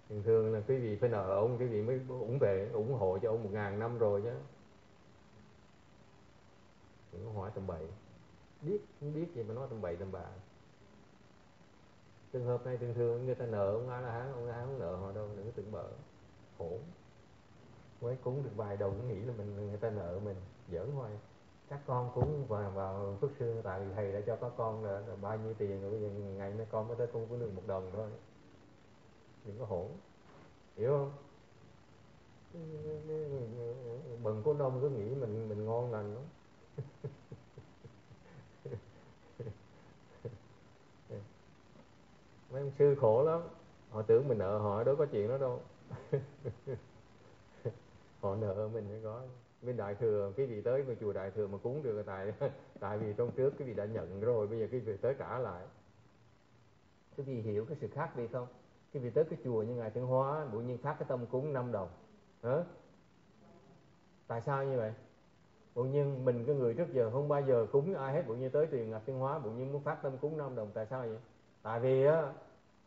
Thường thường là quý vị phải nợ ông cái vị mới ủng về ủng hộ cho ông một ngàn năm rồi chứ đừng có hỏi tầm bậy biết không biết gì mà nói tầm bậy tầm bạ. Trường hợp này thường thường người ta nợ ông a la hán ông a không nợ họ đâu đừng có tưởng bỡ, khổ. Mới cúng được vài đồng nghĩ là mình người ta nợ mình giỡn hoài. Các con cúng vào vào phước sư tại vì thầy đã cho các con là, là bao nhiêu tiền rồi bây giờ ngày mấy con mới tới cúng cũng được một đồng thôi. Đừng có hỗn hiểu không? Bần cố đông cứ nghĩ mình mình ngon lành lắm mấy ông sư khổ lắm. Họ tưởng mình nợ họ, đâu có chuyện đó đâu. Họ nợ mình mới có. Bên đại thừa, cái vị tới mà chùa đại thừa mà cúng được tại tại vì trong trước cái vị đã nhận rồi, bây giờ cái vị tới trả lại. Cái vị hiểu cái sự khác biệt không? Cái vị tới cái chùa như ngài Thiên Hóa bụi nhiên phát cái tâm cúng 5 đồng. Hả? Tại sao như vậy? Bụi nhiên mình cái người trước giờ không bao giờ cúng ai hết bụi nhiên tới tiền ngạch Thiên Hóa bụi nhiên muốn phát tâm cúng 5 đồng, tại sao vậy? Tại vì á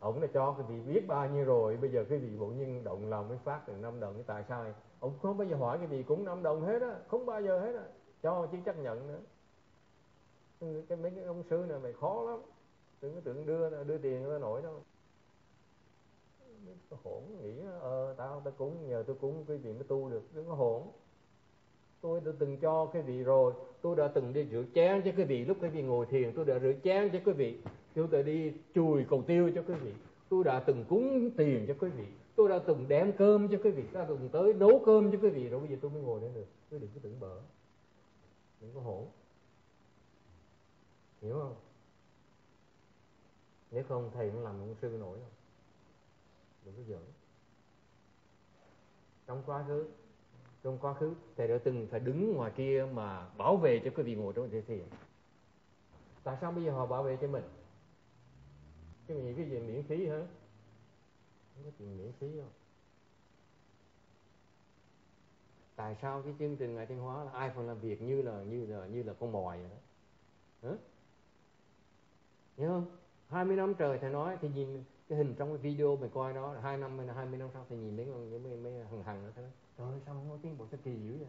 ông đã cho cái vị biết bao nhiêu rồi, bây giờ cái vị bỗng nhiên động lòng mới phát được năm đồng tại sao vậy? Ông không bao giờ hỏi cái vị cũng năm đồng hết á, không bao giờ hết á, cho chứ chấp nhận nữa. Cái mấy cái ông sư này mày khó lắm, đừng có tưởng đưa đưa tiền ra nổi đâu. Có hỗn nghĩ ờ tao tao cúng nhờ tôi cúng cái vị mới tu được, đừng có hổn tôi đã từng cho cái vị rồi. Tôi đã từng đi rửa chén cho cái vị. Lúc cái vị ngồi thiền, tôi đã rửa chén cho cái vị. Tôi đã đi chùi cầu tiêu cho cái vị. Tôi đã từng cúng tiền cho quý vị. Tôi đã từng đem cơm cho quý vị. Tôi đã từng tới nấu cơm cho quý vị. Rồi bây giờ tôi mới ngồi đây được. Tôi đừng có tưởng bở đừng có hổ. Hiểu không? Nếu không, thầy cũng làm ông sư nổi không? Đừng có giỡn. Trong quá khứ trong quá khứ thầy đã từng phải đứng ngoài kia mà bảo vệ cho quý vị ngồi trong thiền tại sao bây giờ họ bảo vệ cho mình? Cái gì cái gì miễn phí hả? Không có chuyện miễn phí đâu. Tại sao cái chương trình ngày thanh hóa là ai phần làm việc như là như là như là con mồi vậy đó? Hả? Nhớ không? 20 năm trời thầy nói thì nhìn cái hình trong cái video mình coi đó là hai năm hay là hai mươi năm sau thì nhìn mấy mấy mấy, thần nữa thôi đó thế trời ơi, sao nó tiến bộ sao kỳ dữ vậy?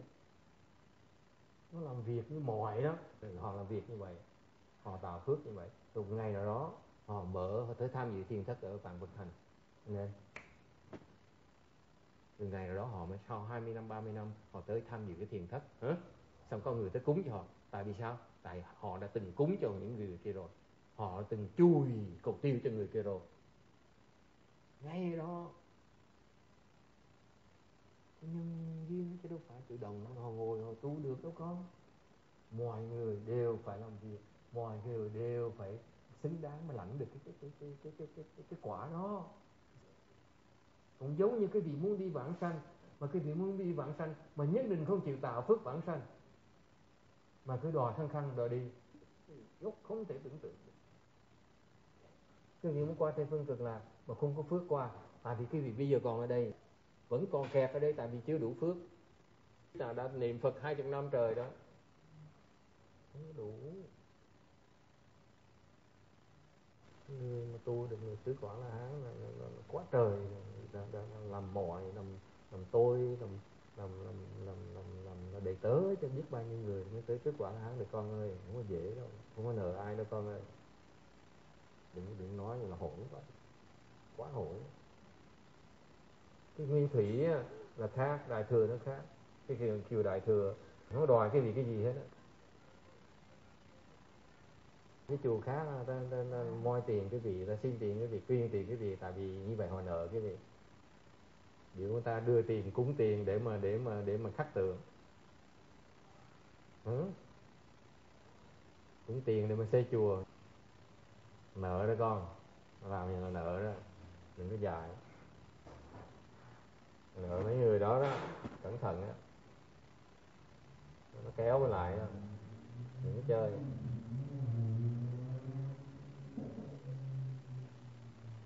Nó làm việc như mọi đó. Họ làm việc như vậy. Họ tạo phước như vậy. Rồi ngày nào đó, họ mở, họ tới tham dự thiền thất ở vạn vực thành. Nên từ ngày nào đó họ mới, sau 20 năm 30 năm, họ tới tham dự cái thiền thất. Hả? xong có người tới cúng cho họ. Tại vì sao? Tại họ đã từng cúng cho những người kia rồi. Họ từng chui cầu tiêu cho người kia rồi. Ngay đó nhân duyên chứ đâu phải tự động nó ngồi họ tu được đâu con. Mọi người đều phải làm việc mọi người đều phải xứng đáng mà lãnh được cái cái cái cái cái cái cái, cái, cái quả đó. Cũng giống như cái vị muốn đi vãng sanh mà cái vị muốn đi vãng sanh mà nhất định không chịu tạo phước vãng sanh mà cứ đòi khăng khăng đòi đi. Gốc không thể tưởng tượng được. Cái vị muốn qua tây phương cực lạc mà không có phước qua tại vì cái vị bây giờ còn ở đây vẫn còn kẹt ở đây tại vì chưa đủ phước. Là đã niệm phật hai chục năm trời đó. Không đủ. Người mà tu được người tứ quả la hán là, là, là, là quá trời là, là, là làm mọi làm làm tôi làm làm làm làm làm, làm, làm đệ tớ cho biết bao nhiêu người mới tới tứ quả la hán được con ơi. Không có dễ đâu. Không có nợ ai đâu con ơi. Đừng đừng nói là hỗn quá. Quá hỗn cái nguyên thủy là khác đại thừa nó khác. Cái kiểu kiều đại thừa nó đòi cái gì cái gì hết á. Cái chùa khác ta, ta, ta moi tiền cái vị ta xin tiền cái vị quyên tiền cái vị tại vì như vậy họ nợ cái vị. Vì người ta đưa tiền cúng tiền để mà để mà để mà khắc tượng. Ừ. cúng tiền để mà xây chùa. Nợ đó con làm gì là nợ đó đừng có dài rồi mấy người đó đó, cẩn thận á. Nó kéo mình lại đó đừng có chơi.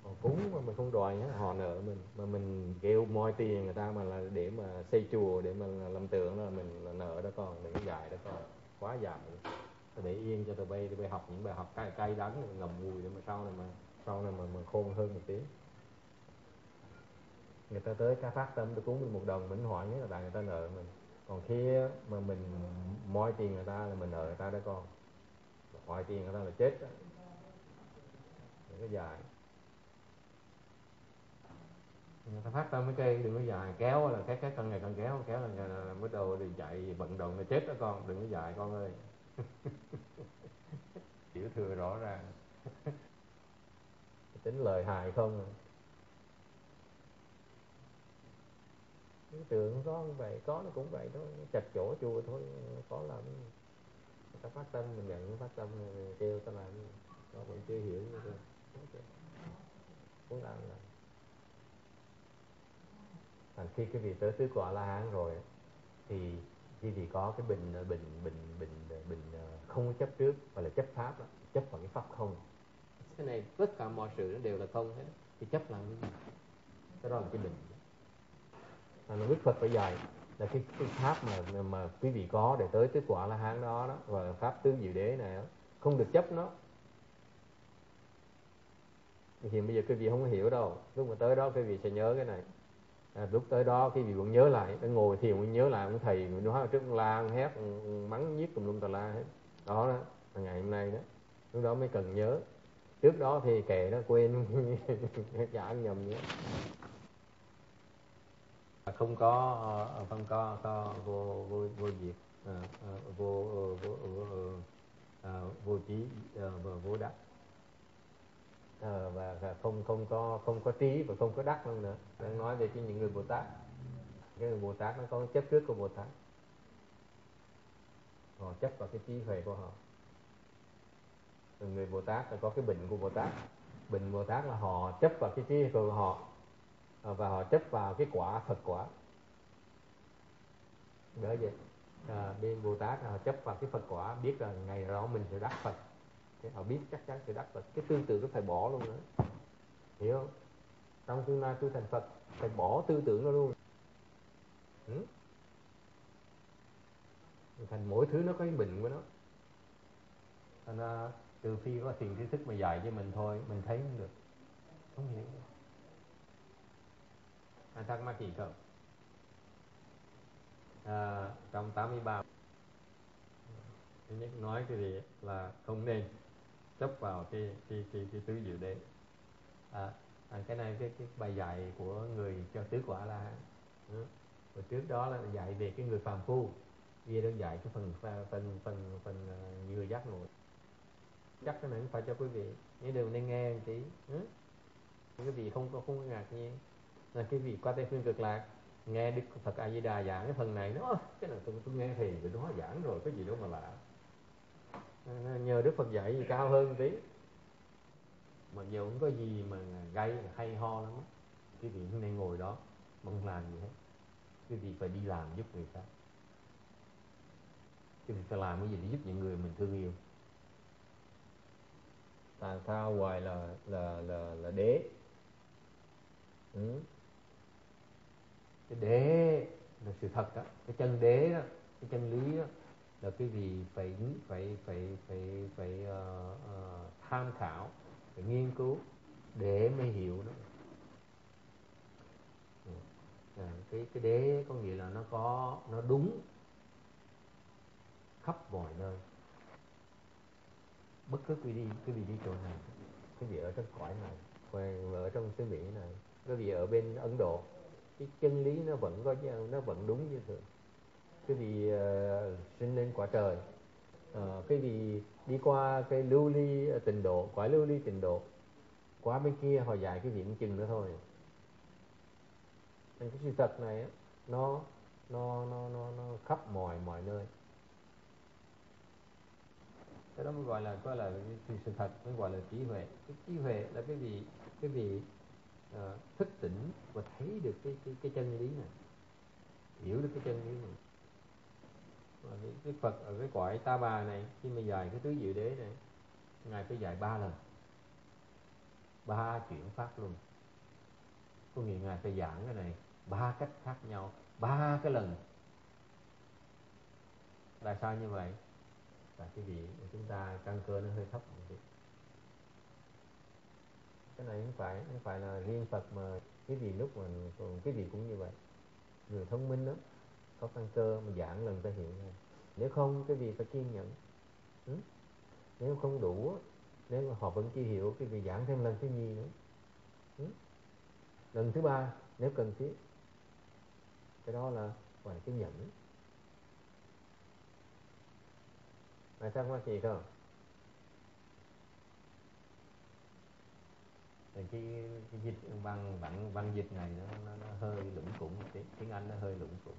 Còn cúng mà mình không đòi nhá, họ nợ mình. Mà mình kêu moi tiền người ta mà là để mà xây chùa, để mà làm tượng là mình là nợ đó con, đừng dài đó con. Quá dài để yên cho tụi bay tụi bay học những bài học cay cay đắng ngầm mùi để mà sau này mà, sau này mà mà khôn hơn một tí người ta tới cá phát tâm tôi cúng mình một đồng mình hỏi nhất là tại người ta nợ mình. Còn khi mà mình moi tiền người ta là mình nợ người ta đó con. Hỏi tiền người ta là chết đó đừng có dài. Người ta phát tâm cái cây đừng có dài. Kéo là cái cái căn ngày càng kéo kéo là, ngày là bắt đầu thì chạy vận động là chết đó con. Đừng có dài con ơi. Tiểu thừa rõ ràng. Tính lời hài không à. Cái tượng có vậy có nó cũng vậy thôi. Chặt chỗ chùa thôi có làm người ta phát tâm mình nhận phát tâm kêu ta làm nó vẫn chưa hiểu như thế cũng làm là thành khi cái vị tới tứ quả la hán rồi thì khi vị có cái bình bình bình bình bình không chấp trước và là chấp pháp đó, chấp vào cái pháp không. Cái này tất cả mọi sự nó đều là không hết thì chấp là cái đó là cái bình nó đức phật phải dạy. Là cái, cái pháp mà mà quý vị có để tới tứ quả la hán đó đó và pháp tứ diệu đế này đó, không được chấp nó. Thì bây giờ quý vị không có hiểu đâu. Lúc mà tới đó quý vị sẽ nhớ cái này. À, lúc tới đó quý vị vẫn nhớ lại đang ngồi thiền vẫn nhớ lại ông thầy mình nói trước la hét mắng nhiếc tùm lum tà la hết. Đó đó là ngày hôm nay đó. Lúc đó mới cần nhớ. Trước đó thì kệ nó quên chả nhầm nhớ không có ờ, ờ, không có có vô vô vô diệt ờ, vô vô vô, vô trí và vô đắc. Và không không có không có trí và không có đắc luôn nữa. Đang nói về cái những người bồ tát. Cái người bồ tát nó có chấp trước của bồ tát. Họ chấp vào cái trí huệ của họ. Người bồ tát là có cái bệnh của bồ tát. Bệnh bồ tát là họ chấp vào cái trí của họ. Ờ, và họ chấp vào cái quả phật quả. Bởi vậy. À, bên bồ tát họ chấp vào cái phật quả biết là ngày đó mình sẽ đắc phật. Thế họ biết chắc chắn sẽ đắc phật. Cái tư tưởng nó phải bỏ luôn nữa. Hiểu không? Trong tương lai tôi thành phật phải bỏ tư tưởng nó luôn. Ừ? thành mỗi thứ nó có cái bệnh của nó. Thành ra từ khi có thiền trí thức mà dạy cho mình thôi mình thấy không được. Không hiểu anh thắc mắc gì không à, trong 83 thứ nhất nói cái gì là không nên chấp vào cái cái cái, cái tứ diệu đế. À, à, cái này cái, cái bài dạy của người cho tứ quả là, ừ, hán trước đó là dạy về cái người phàm phu. Kia đang dạy cái phần phần phần phần, phần à, người giác ngộ. Chắc cái này cũng phải cho quý vị những điều nên nghe một tí ừ? quý vị không có không có ngạc nhiên là cái vị qua tây phương cực lạc nghe đức phật a di đà giảng cái phần này nó cái này tôi, tôi nghe thì tôi nói giảng rồi cái gì đâu mà lạ ờ, nhờ đức phật dạy gì cao hơn tí. Mặc dù không có gì mà gây hay ho lắm. Cái vị hôm nay ngồi đó mà không làm gì hết. Cái vị phải đi làm giúp người khác. Cái vị phải làm cái gì để giúp những người mình thương yêu. Tại sao hoài là là là là đế. Ừ cái đế là sự thật đó. Cái chân đế đó cái chân lý đó là cái gì? Phải phải phải phải phải uh, uh, tham khảo phải nghiên cứu để mới hiểu đó ừ. à, cái cái đế có nghĩa là nó có nó đúng khắp mọi nơi. Bất cứ quý đi quý vị đi chỗ nào quý vị ở trong cõi này hoặc ở trong xứ mỹ này quý vị ở bên ấn độ cái chân lý nó vẫn có nó vẫn đúng như thường. Cái vị uh, ờ, sinh lên quả trời uh, cái vị đi qua cái lưu ly ờ, tình độ quả lưu ly tình độ qua bên kia họ dạy cái viện chừng nữa thôi. Nên cái sự thật này nó nó nó nó nó khắp mọi mọi nơi. Cái đó mới gọi là gọi là cái sự thật mới gọi là trí huệ. Cái trí huệ là cái gì? Cái gì? Uh, thức tỉnh và thấy được cái cái cái chân lý này. Hiểu được cái chân lý này. Và cái, cái Phật ở cái cõi ta bà này khi mà dạy cái tứ diệu đế này ngài phải dạy ba lần. Ba chuyển pháp luôn, có nghĩa ngài phải giảng cái này ba cách khác nhau ba cái lần. Tại sao như vậy? Là cái vị chúng ta căn cơ nó hơi thấp một chút cái này không phải không phải là riêng phật mà cái gì lúc mà còn cái gì cũng như vậy. Người thông minh đó có căn cơ mà giảng lần ta hiểu ra nếu không cái gì phải kiên nhẫn. Ừ? nếu không đủ, nếu mà họ vẫn chưa hiểu cái gì giảng thêm lần thứ nhì nữa. Ừ? lần thứ ba, nếu cần thiết. Cái đó là phải kiên cái nhẫn Ai thắc mắc gì không? Thì cái, cái dịch văn văn văn dịch này nó nó, nó hơi lủng củng một tí. Tiếng Anh nó hơi lủng củng.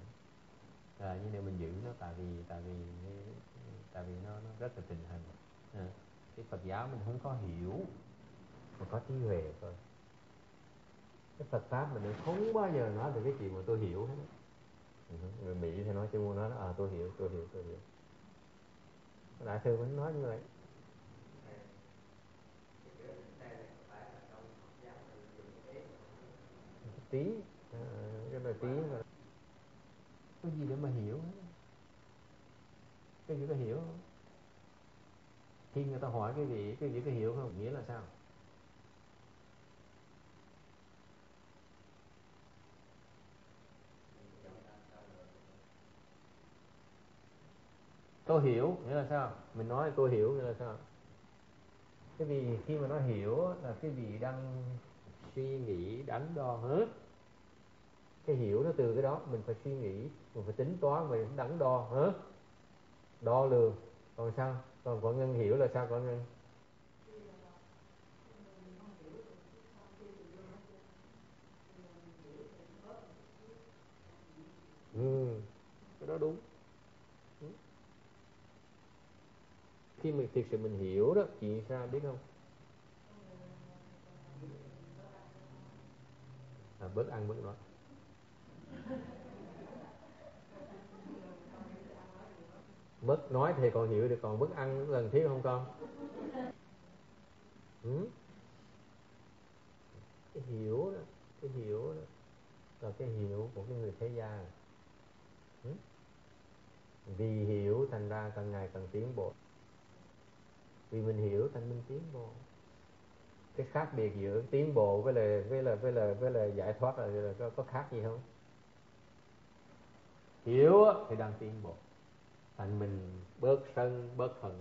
À, nhưng nếu mình giữ nó tại vì tại vì tại vì nó nó rất là tình hình. À, cái Phật giáo mình không có hiểu mà có trí huệ thôi. Cái Phật pháp mình không bao giờ nói về cái chuyện mà tôi hiểu hết. Ừ, người Mỹ thì nói chung nó nói à tôi hiểu tôi hiểu tôi hiểu. Đại sư vẫn nói như vậy. Tí. À, cái là tí là có gì để mà hiểu? Cái gì có hiểu? Không khi người ta hỏi cái gì cái gì có hiểu không? Nghĩa là sao? Tôi hiểu, nghĩa là sao? Mình nói tôi hiểu, nghĩa là sao? Cái gì khi mà nó hiểu là cái gì đang suy nghĩ đánh đo hết? Cái hiểu nó từ cái đó mình phải suy nghĩ mình phải tính toán mình đắn đo hả? Đo lường còn sao? Còn quả ngân hiểu là sao còn ngân? Ừ cái đó đúng. Ừ. Khi mình thực sự mình hiểu đó chị sao biết không? À, bớt ăn bớt nói bớt nói thì còn hiểu được còn bớt ăn lần thiếu không con? Ừ? cái hiểu đó cái hiểu đó. Là cái hiểu của cái người thế gian. Ừ? vì hiểu thành ra càng ngày càng tiến bộ. Vì mình hiểu thành mình tiến bộ. Cái khác biệt giữa tiến bộ với là với là với là với là giải thoát là, là có, có khác gì không? Hiểu thì đang tiến bộ. Thành mình bớt sân bớt hận.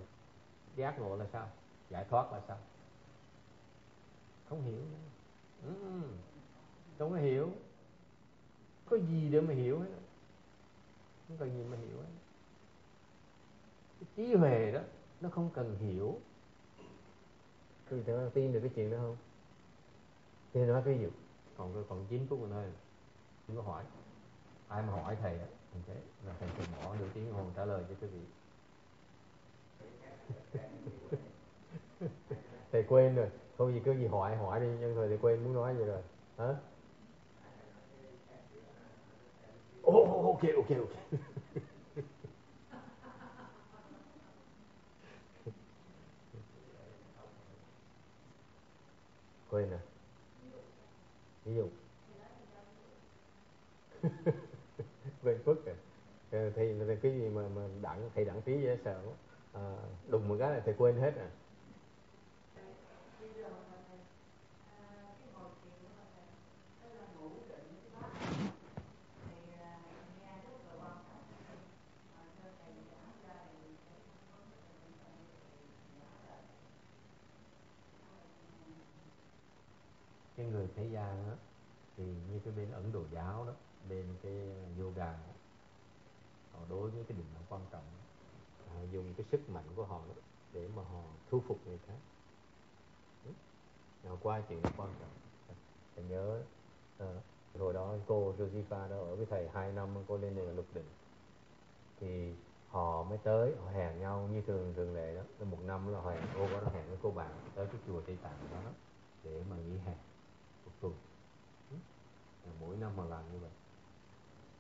Giác ngộ là sao? Giải thoát là sao? Không hiểu nữa. Ừ. không có hiểu. Có gì để mà hiểu hết không cần gì mà hiểu hết. Cái trí huệ đó nó không cần hiểu. Thì tụi tin được cái chuyện đó không? Thì nói ví dụ còn còn chín phút nữa thôi. Không có hỏi. Ai mà hỏi thầy á thì thế là thầy sẽ bỏ được tiếng hồn trả lời cho quý vị. Thầy quên rồi. Không gì cứ gì hỏi hỏi đi. Nhưng thôi thầy quên muốn nói gì rồi. Hả? Oh, ok ok ok. Quên à ví dụ quên phước rồi à. Ờ, thì cái gì mà mà đặng thầy đặng phí dễ sợ à, đùng một cái là thầy quên hết à cái người thế gian đó thì như cái bên ấn độ giáo đó bên cái yoga. Họ đối với cái định là quan trọng họ dùng cái sức mạnh của họ để mà họ thu phục người khác. Họ qua chuyện quan trọng. Thầy nhớ à, hồi đó cô Josepha đó ở với thầy hai năm cô lên đường lục định. Thì họ mới tới họ hẹn nhau như thường thường lệ đó. Một năm là hẹn cô có hẹn với cô bạn tới cái chùa tây tạng đó để mà nghỉ hè một tuần mỗi năm mà làm như vậy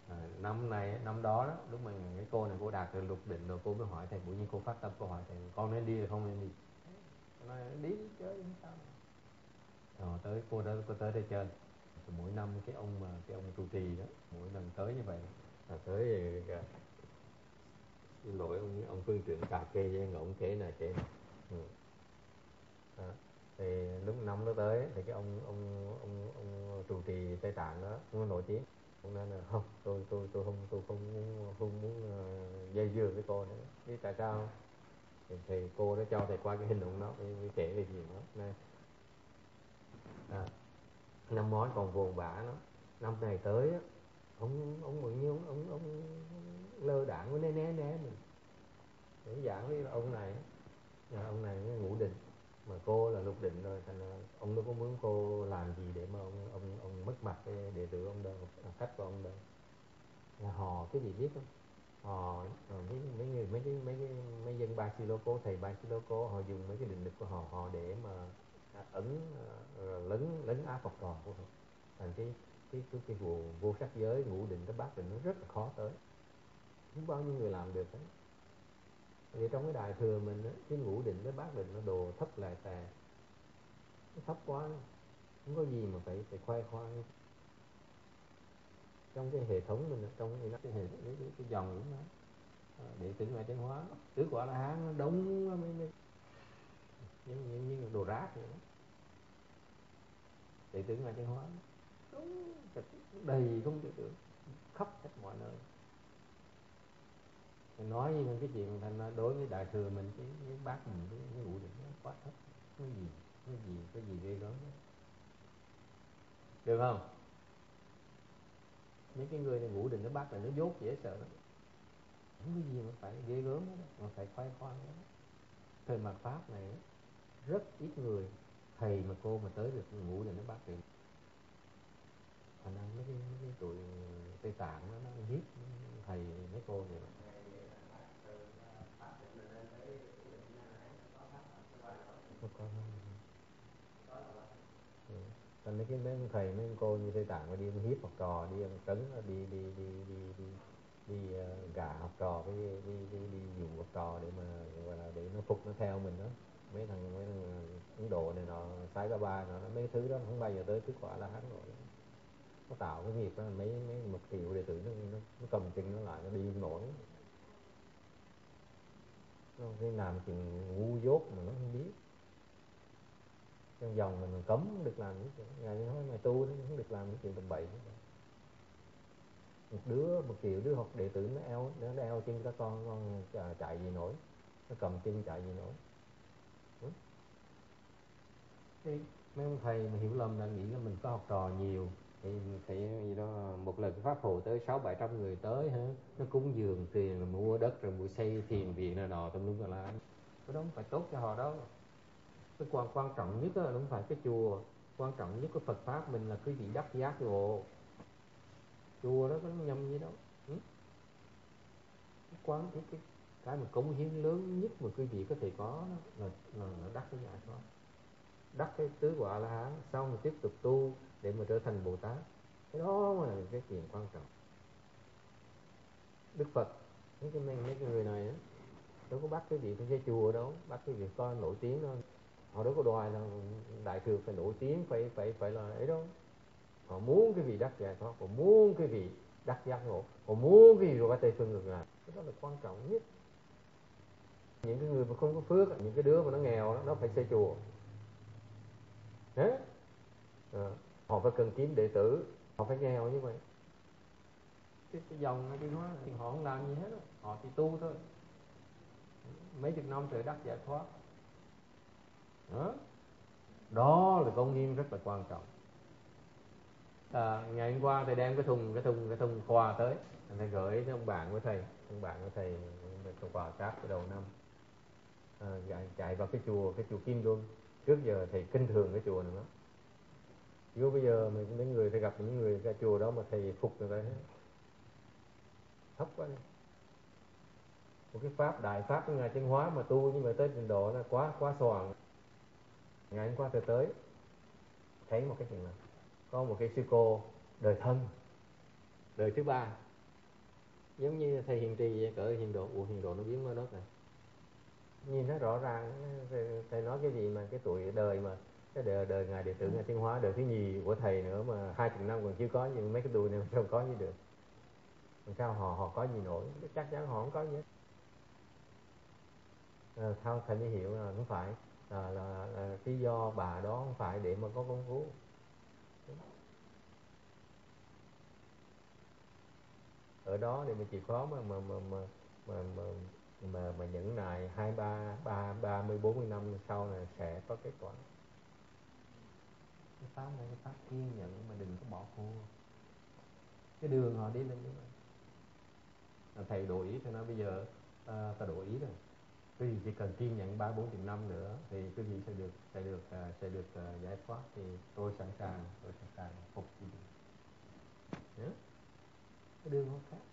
à, năm này năm đó, đó lúc mà cái cô này cô đạt được lục định rồi cô mới hỏi thầy bỗng nhiên cô phát tâm cô hỏi thầy con nên đi hay không nên đi? Nói đi chơi sao sao tới cô đó cô tới đây chơi. Mỗi năm cái ông mà cái ông trụ trì đó mỗi lần tới như vậy là tới ờ, ờ, xin lỗi ông ông phương trưởng cà kê với ông kể này kể này. Ừ. đó. thì lúc năm đó tới thì cái ông ông ông ông trụ trì tây tạng đó nó nổi tiếng ông nói là không tôi tôi tôi không tôi không muốn không muốn uh, dây dưa với cô nữa. Biết tại sao thì, thì cô đã cho thầy qua cái hình ảnh đó cái kể về gì đó. Nên à, năm ngoái còn buồn bã nó năm này tới á ông ông mượn như ông ông, ông lơ đảng với né né né mình. Để giảng với ông này nhà ông này ngủ định mà cô là lục định rồi thành ông đâu có muốn cô làm gì để mà ông ông ông mất mặt cái đệ tử ông đâu khách của ông đâu là họ cái gì biết không? Họ ờ, mấy mấy người mấy cái mấy cái mấy dân ba cô thầy ba cô họ dùng mấy cái định lực của họ họ để mà à, ấn ờ, lấn lấn áp học trò của họ. Thành cái cái cái, cái vụ vô sắc giới ngũ định tới bát định nó rất là khó tới. Không bao nhiêu người làm được đấy vì trong cái đài thừa mình á, cái ngũ định cái bát định nó đồ thấp lại tè. Nó thấp quá không có gì mà phải phải khoe khoang. Trong cái hệ thống mình trong cái, cái hệ cái, cái, cái dòng của nó à, tử ngoại tiến hóa tứ quả là hán nó đông mới, mới. những những những đồ rác vậy đó. Điện tử ngoại tiến hóa đúng đầy không thể tưởng khắp hết mọi nơi mình nói như cái chuyện thành đối với đại thừa mình cái, cái bác mình cái, cái ngũ định nó quá thấp cái gì cái gì cái gì ghê gớm được không? Những cái người này ngủ định nó bắt là nó dốt dễ sợ lắm. Không có gì mà phải ghê gớm đó, mà phải khoai khoan đó thời mặt pháp này rất ít người thầy mà cô mà tới được ngủ định nó bắt thì thành ra mấy cái, mấy cái tụi tây tạng nó nó hiếp thầy mấy cô này có có còn mấy cái mấy ông thầy mấy ông cô như thế tạng mà đi hiếp học trò đi ông trấn đi đi đi đi đi đi uh, gả học trò đi đi đi, đi dụ học trò để mà gọi là để nó phục nó theo mình đó. Mấy thằng mấy thằng ờ, ấn độ này nó sai ba ba nó mấy thứ đó không bao giờ tới kết quả là hắn rồi. Nó tạo cái nghiệp đó mấy mấy một triệu đệ tử nó nó, nó cầm chân nó lại nó đi nổi nó cái làm chuyện ngu dốt mà nó không biết trong dòng mình cấm được làm những chuyện ngài nói mày tu nó không được làm những chuyện tầm bậy một đứa, một triệu đứa học đệ tử nó eo nó eo chân các con con chạy gì nổi. Nó cầm chân chạy gì nổi. Thì mấy ông thầy mà hiểu lầm là nghĩ là mình có học trò nhiều, thì thì gì đó, một lần pháp hội tới sáu bảy trăm người tới hả? Nó cúng dường tiền, rồi mua đất, rồi mua xây thiền viện này nọ, tùm lum tùm la. Cái đó không phải tốt cho họ đâu cái quan quan trọng nhất là không phải cái chùa. Quan trọng nhất của Phật pháp mình là cái vị đắc giác ngộ chùa đó có nhầm gì đâu. Ừ? cái quán cái cái cái mà cống hiến lớn nhất mà quý vị có thể có đó là, là, là đắc cái giải thoát đắc cái tứ quả la hán xong rồi tiếp tục tu để mà trở thành bồ tát. Cái đó mà là cái chuyện quan trọng. Đức phật mấy cái mấy, cái người này đó, đâu có bắt cái vị cái chùa đâu bắt cái việc coi nổi tiếng thôi họ đâu có đòi là đại thừa phải nổi tiếng phải phải phải là ấy đâu họ muốn cái vị đắc giải thoát họ muốn cái vị đắc giác ngộ họ muốn cái gì rồi tây phương ngược lại. Cái đó là quan trọng nhất. Những cái người mà không có phước những cái đứa mà nó nghèo đó, nó phải xây chùa. Thế? À, ờ, họ phải cần kiếm đệ tử họ phải nghèo như vậy. Cái, cái dòng đi nói thì họ không làm gì hết đó. họ chỉ tu thôi. Mấy chục năm trời đắc giải thoát đó. Đó là công nghiêm rất là quan trọng. À, ngày hôm qua thầy đem cái thùng cái thùng cái thùng quà tới. Thầy gửi cho ông bạn của thầy. Ông bạn của thầy thùng quà cáp cái đầu năm. À, chạy, vào cái chùa cái chùa Kim luôn trước giờ thầy kinh thường cái chùa này lắm. Vô bây giờ mình đến người thầy gặp những người cái chùa đó mà thầy phục người ta thấp quá đi. Một cái pháp đại pháp của ngài chân hóa mà tu nhưng mà tới trình độ là quá quá soàn ngày hôm qua tôi tới thấy một cái chuyện là có một cái sư cô đời thân đời thứ ba. Giống như thầy hiền trì cỡ hiền độ ủa hiền độ nó biến mất đó rồi nhìn nó rõ ràng thầy nói cái gì mà cái tuổi đời mà cái đời, đời ngài đệ tử ngài tiến hóa đời thứ nhì của thầy nữa mà hai chục năm còn chưa có nhưng mấy cái tuổi này không có gì được. Làm sao họ họ có gì nổi? Chắc chắn họ không có gì hết. Ờ, à, sao thầy mới hiểu là không phải là, là, là lý do bà đó không phải để mà có công phu ở đó thì mình chịu khó mà mà mà mà mà mà, mà, mà những này hai ba ba ba mươi bốn mươi năm sau này sẽ có kết quả. Cái pháp này cái pháp kiên nhẫn mà đừng có bỏ cua cái đường họ đi lên như vậy. Thầy đổi ý thì nói bây giờ à, ta đổi ý rồi quý vị chỉ cần kiên nhẫn ba bốn chục năm nữa thì quý vị sẽ được sẽ được uh, sẽ được uh, giải thoát thì tôi sẵn sàng tôi sẵn sàng phục quý vị nhớ. Cái đường không khác.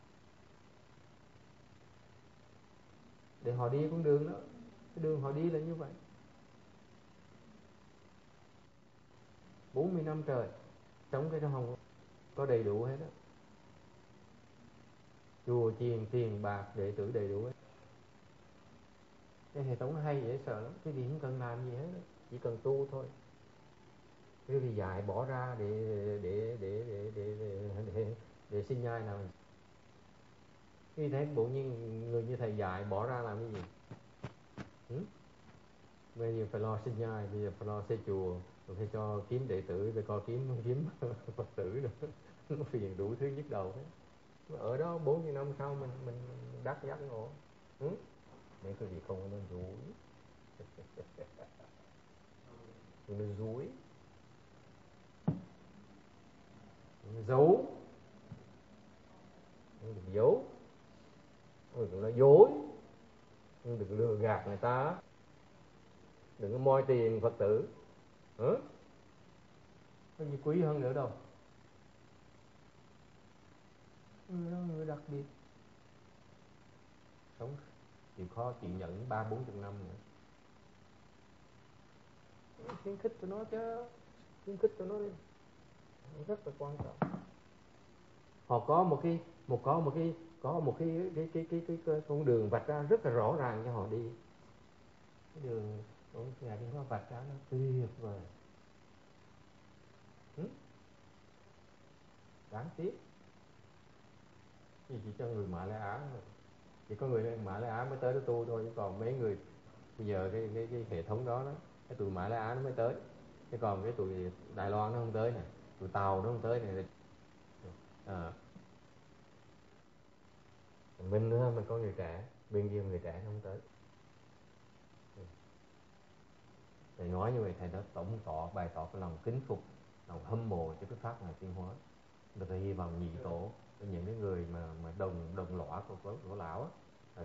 Để họ đi con đường đó. Cái đường họ đi là như vậy. 40 năm trời trong cái hồng có đầy đủ hết á. Chùa chiền tiền bạc đệ tử đầy đủ hết cái hệ thống nó hay dễ sợ lắm cái gì không cần làm gì hết chỉ cần tu thôi. Cái gì dạy bỏ ra để để để để để để, để, để sinh nhai nào. Khi thế bộ nhiên người như thầy dạy bỏ ra làm cái gì? Ừ? bây giờ phải lo sinh nhai bây giờ phải lo xây chùa rồi phải cho kiếm đệ tử phải coi kiếm không kiếm phật tử nữa. Nó phiền đủ thứ nhức đầu hết. Ở đó bốn mươi năm sau mình mình đắc giác ngộ. Ừ? Mấy cái gì không có nên dối. Đừng nên dối. Giấu. Đừng giấu. Đừng nói dối. Đừng lừa gạt người ta. Đừng có moi tiền phật tử. Hả có gì quý hơn nữa đâu. Người đó người đặc biệt. Sống chịu khó chịu nhẫn ba bốn chục năm nữa. Khuyến khích tụi nó chứ khuyến khích tụi nó đi. Rất là quan trọng. Họ có một cái một có một cái có một cái cái cái cái cái, cái con đường vạch ra rất là rõ ràng cho họ đi. Cái đường ông nhà đi nó vạch ra nó tuyệt vời. Ừ? đáng tiếc. Chỉ cho người mã lai á chỉ có người mã lai á mới tới đó tu thôi chứ còn mấy người bây giờ cái cái, cái hệ thống đó đó cái tụi mã lai á nó mới tới. Chứ còn cái tụi đài loan nó không tới nè tụi tàu nó không tới nè. Ờ. À. mình nữa mình có người trẻ bên kia người trẻ nó không tới. Thầy nói như vậy thầy đã tổng tỏ bày tỏ cái lòng kính phục lòng hâm mộ cho cái pháp này tiên hóa. Được hy vọng nhị tổ những cái người mà mà đồng đồng lõa của của, của lão á,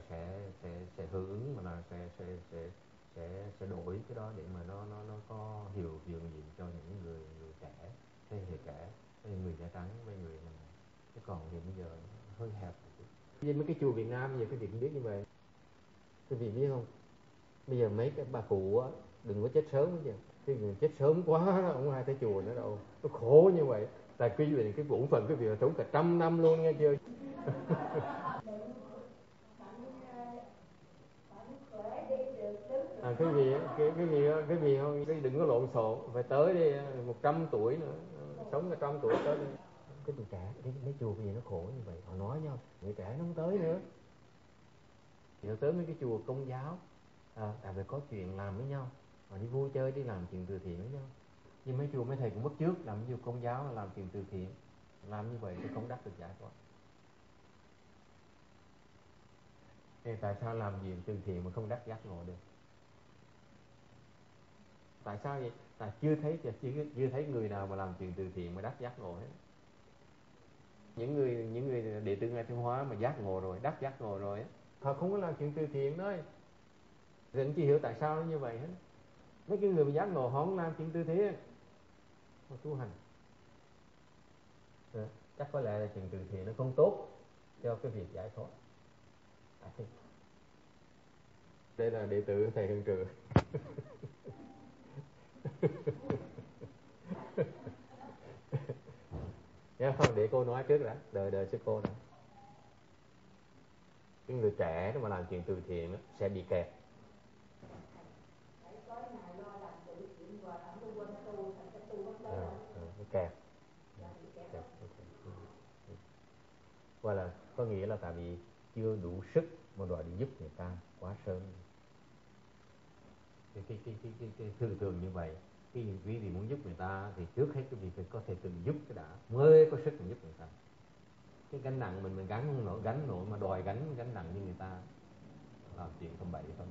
sẽ sẽ sẽ hưởng ứng mà là sẽ sẽ sẽ sẽ sẽ đổi cái đó để mà nó nó nó có hiểu hiện diện cho những người người trẻ, thế hệ trẻ với người da trắng với người mình cái còn thì bây giờ hơi hẹp với mấy cái chùa Việt Nam bây giờ cái việc biết như vậy, cái vị biết không? Bây giờ mấy cái bà cụ á, đừng có chết sớm chứ. Cái người chết sớm quá, không ai tới chùa nữa đâu. Nó khổ như vậy. Tại quý vị cái bổn phận cái việc là sống cả trăm năm luôn, nghe chưa? à, cái gì cái cái gì cái gì không? Cái đừng có lộn xộn phải tới đi một trăm tuổi nữa. Sống cả trăm tuổi tới đi cái tụi trẻ cái mấy chùa cái gì nó khổ như vậy họ nói nhau người trẻ nó không tới nữa. Thì nó tới mấy cái chùa công giáo à, tại vì có chuyện làm với nhau. Họ đi vui chơi đi làm chuyện từ thiện với nhau. Nhưng mấy chùa mấy thầy cũng mất trước làm nhiều công giáo là làm chuyện từ thiện. Làm như vậy thì không đắc được giải thoát. Thì tại sao làm chuyện từ thiện mà không đắc giác ngộ được tại sao vậy? Tại chưa thấy chưa, chưa thấy người nào mà làm chuyện từ thiện mà đắc giác ngộ hết. Những người những người đệ tử ngài thiên hóa mà giác ngộ rồi đắc giác ngộ rồi họ không có làm chuyện từ thiện đấy thì chỉ hiểu tại sao nó như vậy hết. Mấy cái người mà giác ngộ họ không làm chuyện từ thiện. Họ tu hành. Được. chắc có lẽ là chuyện từ thiện nó không tốt cho cái việc giải thoát. À, đây là đệ tử thầy Hưng Trừ Nhớ không? Để cô nói trước đã. Đợi đợi sư cô đã. Cái người trẻ mà làm chuyện từ thiện sẽ bị kẹt. Ờ, ờ, kẹt kẹt. Hoặc là có nghĩa là tại vì chưa đủ sức mà đòi đi giúp người ta quá sớm cái cái cái cái, cái, cái thường thường như vậy. Khi quý vị muốn giúp người ta thì trước hết quý vị phải có thể tự giúp cái đã mới có sức mà giúp người ta. Cái gánh nặng mình mình gánh nổi gánh nổi mà đòi gánh gánh nặng như người ta làm chuyện không bậy không.